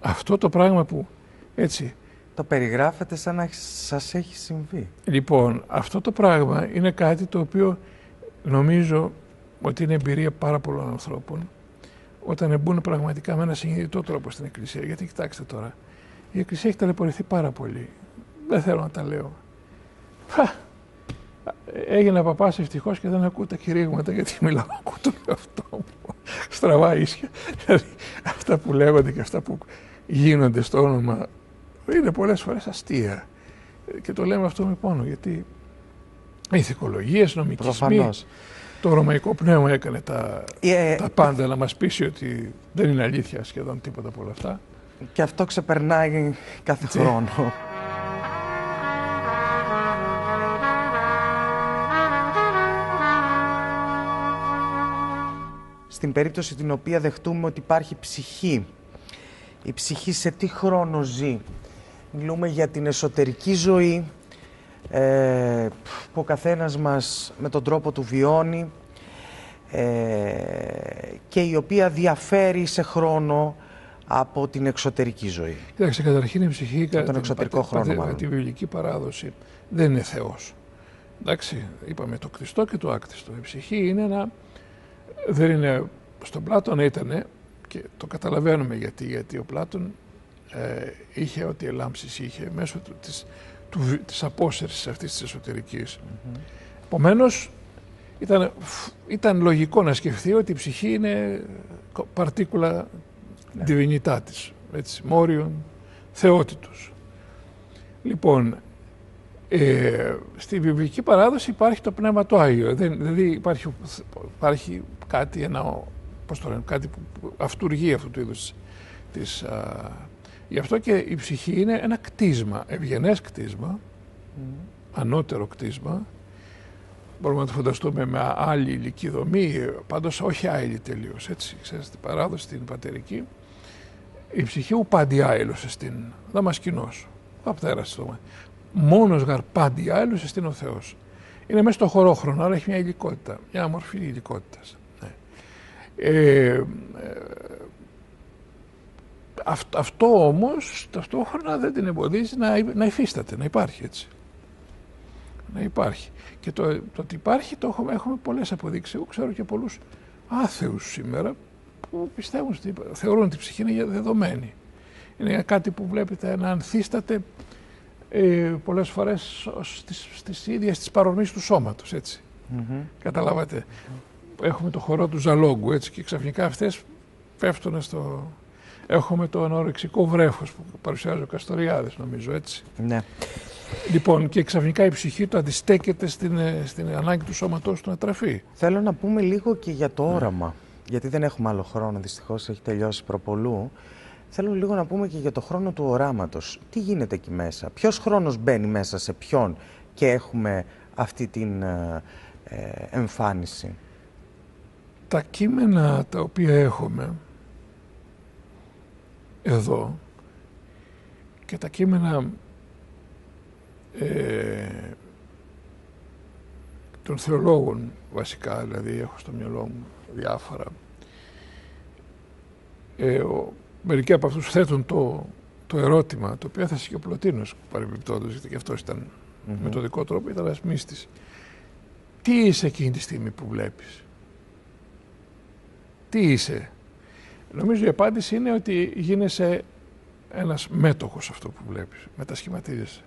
αυτό το πράγμα που έτσι. Το περιγράφετε σαν να σας έχει συμβεί. Λοιπόν, αυτό το πράγμα είναι κάτι το οποίο νομίζω ότι είναι εμπειρία πάρα πολλών ανθρώπων όταν μπουν πραγματικά με ένα συνειδητό τρόπο στην Εκκλησία. Γιατί κοιτάξτε τώρα, η Εκκλησία έχει ταλαιπωρηθεί πάρα πολύ. Δεν θέλω να τα λέω. Έγινα παπάς ευτυχώς και δεν ακούω τα κηρύγματα γιατί μιλάω, ακούω το εαυτό μου. Στραβά ίσια. Δηλαδή, αυτά που λέγονται και αυτά που γίνονται στο όνομα είναι πολλές φορές αστεία. Και το λέμε αυτό με πόνο, γιατί ηθικολογίες, νομικισμοί, Προφανώς. το ρωμαϊκό πνεύμα έκανε τα, ε, τα πάντα να μας πείσει ότι δεν είναι αλήθεια σχεδόν τίποτα από όλα αυτά. Και αυτό ξεπερνάει κάθε χρόνο. Στην περίπτωση την οποία δεχτούμε ότι υπάρχει ψυχή, η ψυχή σε τι χρόνο ζει, Μιλούμε για την εσωτερική ζωή ε, που ο καθένας μας με τον τρόπο του βιώνει ε, και η οποία διαφέρει σε χρόνο από την εξωτερική ζωή. Κοιτάξτε, καταρχήν η ψυχή τον την εξωτερικό χρόνο, με τη βιβλική παράδοση δεν είναι Θεός. Εντάξει, είπαμε το κτιστό και το άκτιστο. Η ψυχή είναι ένα, δεν είναι, στον Πλάτων ήταν και το καταλαβαίνουμε γιατί, γιατί ο Πλάτων ε, είχε ό,τι ελάμψεις είχε μέσω του, της, του, της απόσυρσης αυτής της εσωτερικής. Mm-hmm. Επομένως, ήταν, ήταν λογικό να σκεφτεί ότι η ψυχή είναι παρτίκουλα ναι. διβινιτάτης, έτσι, μόριον θεότητος. Λοιπόν, ε, στη βιβλική παράδοση υπάρχει το Πνεύμα το Άγιο, δηλαδή υπάρχει, υπάρχει κάτι, ένα, πώς το λένε, κάτι που αυτούργεί αυτού του είδους της, α, γι' αυτό και η ψυχή είναι ένα κτίσμα, ευγενές κτίσμα, ανώτερο κτίσμα, μπορούμε να το φανταστούμε με άλλη ηλική δομή, πάντως όχι άλλη τελείως, έτσι, ξέρετε, την παράδοση, την πατερική, η ψυχή ου πάντι άειλος εστίν, δαμασκηνός, απτέρας το Μόνος γαρ πάντι άειλος εστίν ο Θεός. Είναι μέσα στο χωρόχρονο, αλλά έχει μια υλικότητα, μια μορφή υλικότητας. Ναι. Ε, ε, αυτό, αυτό όμως ταυτόχρονα δεν την εμποδίζει να, να υφίσταται, να υπάρχει έτσι. Να υπάρχει. Και το, το ότι υπάρχει το έχουμε, έχουμε πολλές αποδείξεις. Εγώ ξέρω και πολλούς άθεους σήμερα που πιστεύουν, θεωρούν ότι η ψυχή είναι δεδομένη. Είναι κάτι που βλέπετε να ανθίσταται ε, πολλές φορές στις, στις ίδιες τις παρορμήσεις του σώματος, έτσι. Mm-hmm. καταλαβατε Έχουμε το χορό του Ζαλόγκου, έτσι, και ξαφνικά αυτές πέφτουν στο... Έχουμε το ανορεξικό βρέφος που παρουσιάζει ο Καστοριάδης, νομίζω, έτσι. Ναι. Λοιπόν, και ξαφνικά η ψυχή του αντιστέκεται στην, ε, στην ανάγκη του σώματός του να τραφεί. Θέλω να πούμε λίγο και για το όραμα γιατί δεν έχουμε άλλο χρόνο, δυστυχώς έχει τελειώσει προπολού. Θέλω λίγο να πούμε και για το χρόνο του οράματος. Τι γίνεται εκεί μέσα, ποιος χρόνος μπαίνει μέσα σε ποιον και έχουμε αυτή την ε, ε, εμφάνιση; Τα κείμενα τα οποία έχουμε εδώ και τα κείμενα ε, των θεολόγων βασικά, δηλαδή έχω στο μυαλό μου διάφορα. Ε, ο, μερικοί από αυτούς θέτουν το, το ερώτημα, το οποίο έθεσε και ο Πλωτίνος παρεμπιπτόντως, γιατί και αυτός ήταν με το δικό τρόπο, ήταν ένας μύστης. Τι είσαι εκείνη τη στιγμή που βλέπεις; Τι είσαι; Νομίζω η απάντηση είναι ότι γίνεσαι ένας μέτοχος αυτό που βλέπεις. Μετασχηματίζεσαι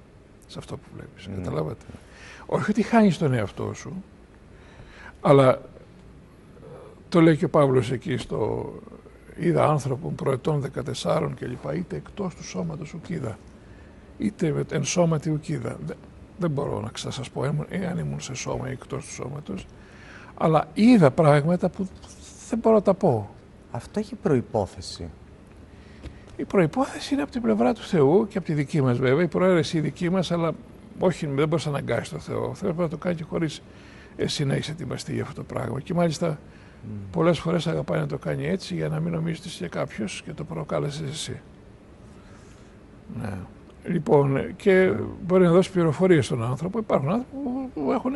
σε αυτό που βλέπεις. Mm. Καταλάβατε. Όχι ότι χάνεις τον εαυτό σου, αλλά το λέει και ο Παύλος εκεί στο είδα άνθρωπον προετών 14 και λοιπά, είτε εκτός του σώματος ουκίδα, είτε εν σώματι ουκίδα. Δεν, δεν μπορώ να σας πω εάν ήμουν σε σώμα ή εκτός του σώματος, αλλά είδα πράγματα που δεν μπορώ να τα πω. Αυτό έχει προϋπόθεση. Η προϋπόθεση είναι από την πλευρά του Θεού και από τη δική μας βέβαια, η προαίρεση η δική μας, αλλά όχι, δεν μπορείς να αναγκάσεις το Θεό. Ο Θεός μπορεί να το κάνει και χωρίς εσύ να έχεις ετοιμαστεί για αυτό το πράγμα. Και μάλιστα Mm. Πολλές φορές αγαπάει να το κάνει έτσι για να μην νομίζεις ότι είσαι κάποιος και το προκάλεσες εσύ. Ναι. Λοιπόν, και μπορεί να δώσεις πληροφορίες στον άνθρωπο. Υπάρχουν άνθρωποι που έχουν.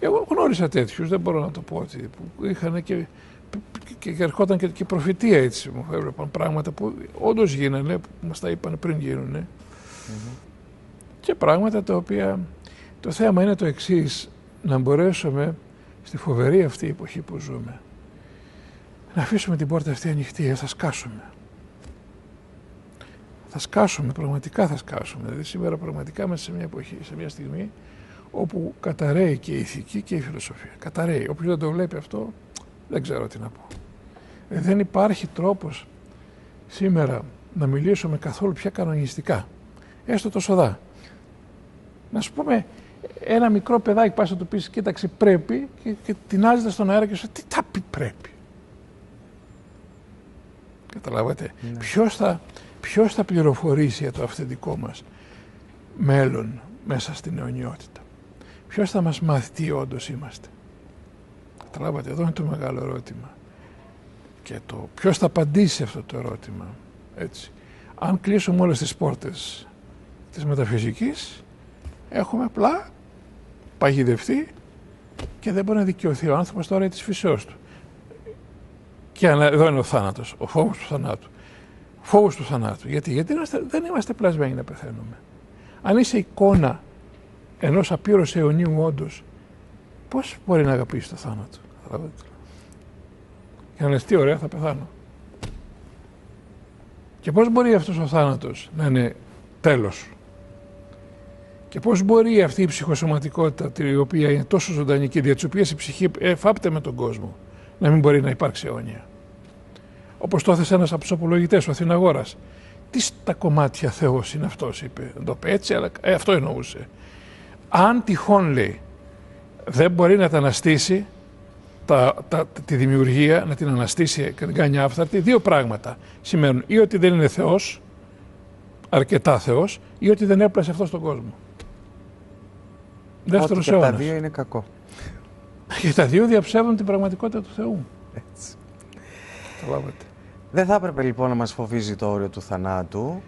Εγώ γνώρισα τέτοιους, δεν μπορώ να το πω ότι. που είχαν και. Και, και ερχόταν και, και προφητεία έτσι, μου έβλεπαν πράγματα που όντως γίνανε, που μας τα είπαν πριν γίνουν. Mm-hmm. Και πράγματα τα οποία. Το θέμα είναι το εξής, να μπορέσουμε στη φοβερή αυτή εποχή που ζούμε, να αφήσουμε την πόρτα αυτή ανοιχτή, ε, θα σκάσουμε. Θα σκάσουμε, πραγματικά θα σκάσουμε. Δηλαδή σήμερα πραγματικά είμαστε σε μια εποχή, σε μια στιγμή όπου καταραίει και η ηθική και η φιλοσοφία. Καταραίει. Όποιος δεν το βλέπει αυτό, δεν ξέρω τι να πω. Ε, δεν υπάρχει τρόπος σήμερα να μιλήσουμε καθόλου πια κανονιστικά. Έστω το σοδά. Να σου πούμε, ένα μικρό παιδάκι πάει να του πεις: Κοίταξε, πρέπει, και, και τεινάζεται στον αέρα και σου Τι τα πει πρέπει. Καταλάβατε. Ναι. Ποιος, θα, ποιος θα πληροφορήσει για το αυθεντικό μας μέλλον μέσα στην αιωνιότητα; Ποιος θα μας μάθει τι όντως είμαστε; Καταλάβατε, εδώ είναι το μεγάλο ερώτημα. και το ποιος θα απαντήσει αυτό το ερώτημα. Έτσι. Αν κλείσουμε όλες τις πόρτες της μεταφυσικής, έχουμε απλά παγιδευτεί και δεν μπορεί να δικαιωθεί ο άνθρωπος τώρα της φυσεώς του. Και εδώ είναι ο θάνατος, ο φόβος του θανάτου. Φόβος του θανάτου. Γιατί, Γιατί δεν είμαστε πλασμένοι να πεθαίνουμε. Αν είσαι εικόνα ενός απείρως αιωνίου όντως, πώς μπορεί να αγαπήσεις το θάνατο; Και να λες τι ωραία θα πεθάνω. Και πώς μπορεί αυτός ο θάνατος να είναι τέλος; Και πώς μπορεί αυτή η ψυχοσωματικότητα η οποία είναι τόσο ζωντανή και δια της οποίας η ψυχή εφάπτεται με τον κόσμο να μην μπορεί να υπάρξει αιώνια; Όπως το έθεσε ένας από τους απολογητές, ο Αθηναγόρας. Τι στα κομμάτια Θεός είναι αυτός, είπε. Δεν το πει έτσι, αλλά ε, αυτό εννοούσε. Αν τυχόν λέει δεν μπορεί να τα αναστήσει τα, τα, τη δημιουργία, να την αναστήσει και να την κάνει άφθαρτη, δύο πράγματα σημαίνουν ή ότι δεν είναι Θεός, αρκετά Θεός, ή ότι δεν έπλασε αυτό στον κόσμο. Δεύτερος και τα δύο είναι κακό. Και τα δύο διαψεύδουν την πραγματικότητα του Θεού. Έτσι. Δεν θα έπρεπε λοιπόν να μας φοβίζει το όριο του θανάτου.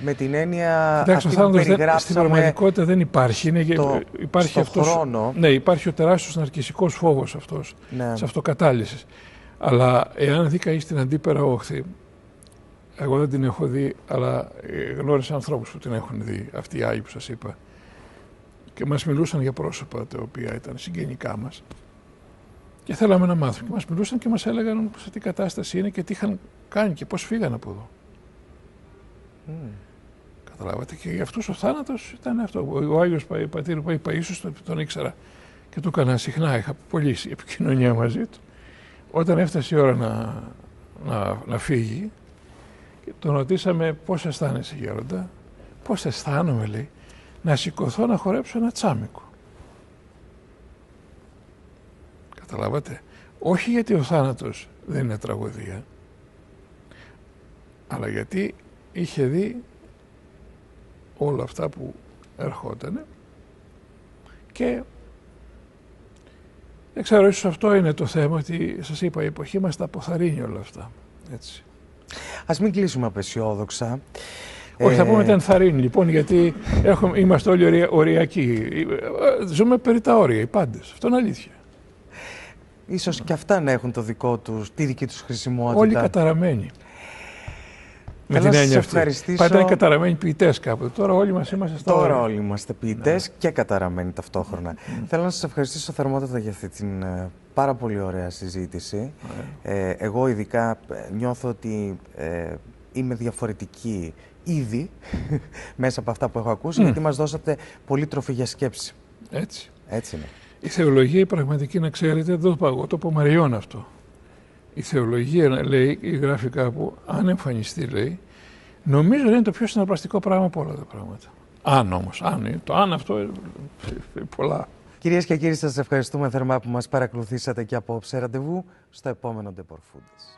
Με την έννοια Κοιτάξτε, αυτή που περιγράψαμε... Στην πραγματικότητα δεν υπάρχει. Είναι, το, υπάρχει αυτός, χρόνο. Ναι, υπάρχει ο τεράστιος ναρκισικός φόβος αυτός, ναι. της αυτοκατάλυσης. Αλλά εάν δει κανείς την αντίπερα όχθη, εγώ δεν την έχω δει, αλλά ε, γνώρισα ανθρώπους που την έχουν δει, αυτοί οι Άγιοι που σας είπα. Και μας μιλούσαν για πρόσωπα τα οποία ήταν συγγενικά μας. Και θέλαμε να μάθουμε. Και μας μιλούσαν και μας έλεγαν σε τι κατάσταση είναι και τι είχαν κάνει και πώς φύγαν από εδώ. Mm. Καταλάβατε. Και για αυτούς ο θάνατος ήταν αυτό. Ο Άγιος Πατήρ Παΐσος τον, τον ήξερα και το έκανα συχνά. Είχα πολύ επικοινωνία μαζί του. Όταν έφτασε η ώρα να, να, να φύγει, τον ρωτήσαμε πώς αισθάνεσαι γέροντα. Πώς αισθάνομαι λέει να σηκωθώ να χορέψω ένα τσάμικο. Καταλάβατε. Όχι γιατί ο θάνατος δεν είναι τραγωδία, αλλά γιατί είχε δει όλα αυτά που ερχόταν και δεν ξέρω, ίσως αυτό είναι το θέμα, ότι σας είπα η εποχή μας τα αποθαρρύνει όλα αυτά. Έτσι. Ας μην κλείσουμε απεσιόδοξα. Όχι, θα πούμε τα ενθαρρύνει λοιπόν, γιατί έχουμε, είμαστε όλοι οριακοί. Ζούμε περί τα όρια, οι πάντες. Αυτό είναι αλήθεια. Ίσως και αυτά να έχουν το δικό τους, τη δική τους χρησιμότητα. Όλοι καταραμένοι. Με την έννοια αυτή. Ευχαριστήσω... Πάντα είναι καταραμένοι ποιητές κάποτε. Τώρα όλοι μας είμαστε στα Τώρα όλοι είμαστε ποιητές ναι. και καταραμένοι ταυτόχρονα. Mm. Θέλω να σας ευχαριστήσω θερμότατα για αυτή την ε, πάρα πολύ ωραία συζήτηση. Ναι. Ε, εγώ ειδικά ε, νιώθω ότι ε, είμαι διαφορετική ήδη μέσα από αυτά που έχω ακούσει, γιατί μας δώσατε πολύ τροφή για σκέψη. Έτσι. Έτσι είναι. Η θεολογία η πραγματική, να ξέρετε, δεν το πω εγώ, το πω Μαριών αυτό. Η θεολογία λέει, γράφει κάπου, αν εμφανιστεί λέει, νομίζω είναι το πιο συναρπαστικό πράγμα από όλα τα πράγματα. Αν όμως, αν είναι, το αν αυτό είναι πολλά. Κυρίες και κύριοι, σας ευχαριστούμε θερμά που μας παρακολουθήσατε και απόψε ραντεβού στο επόμενο Ντεπορφούντες.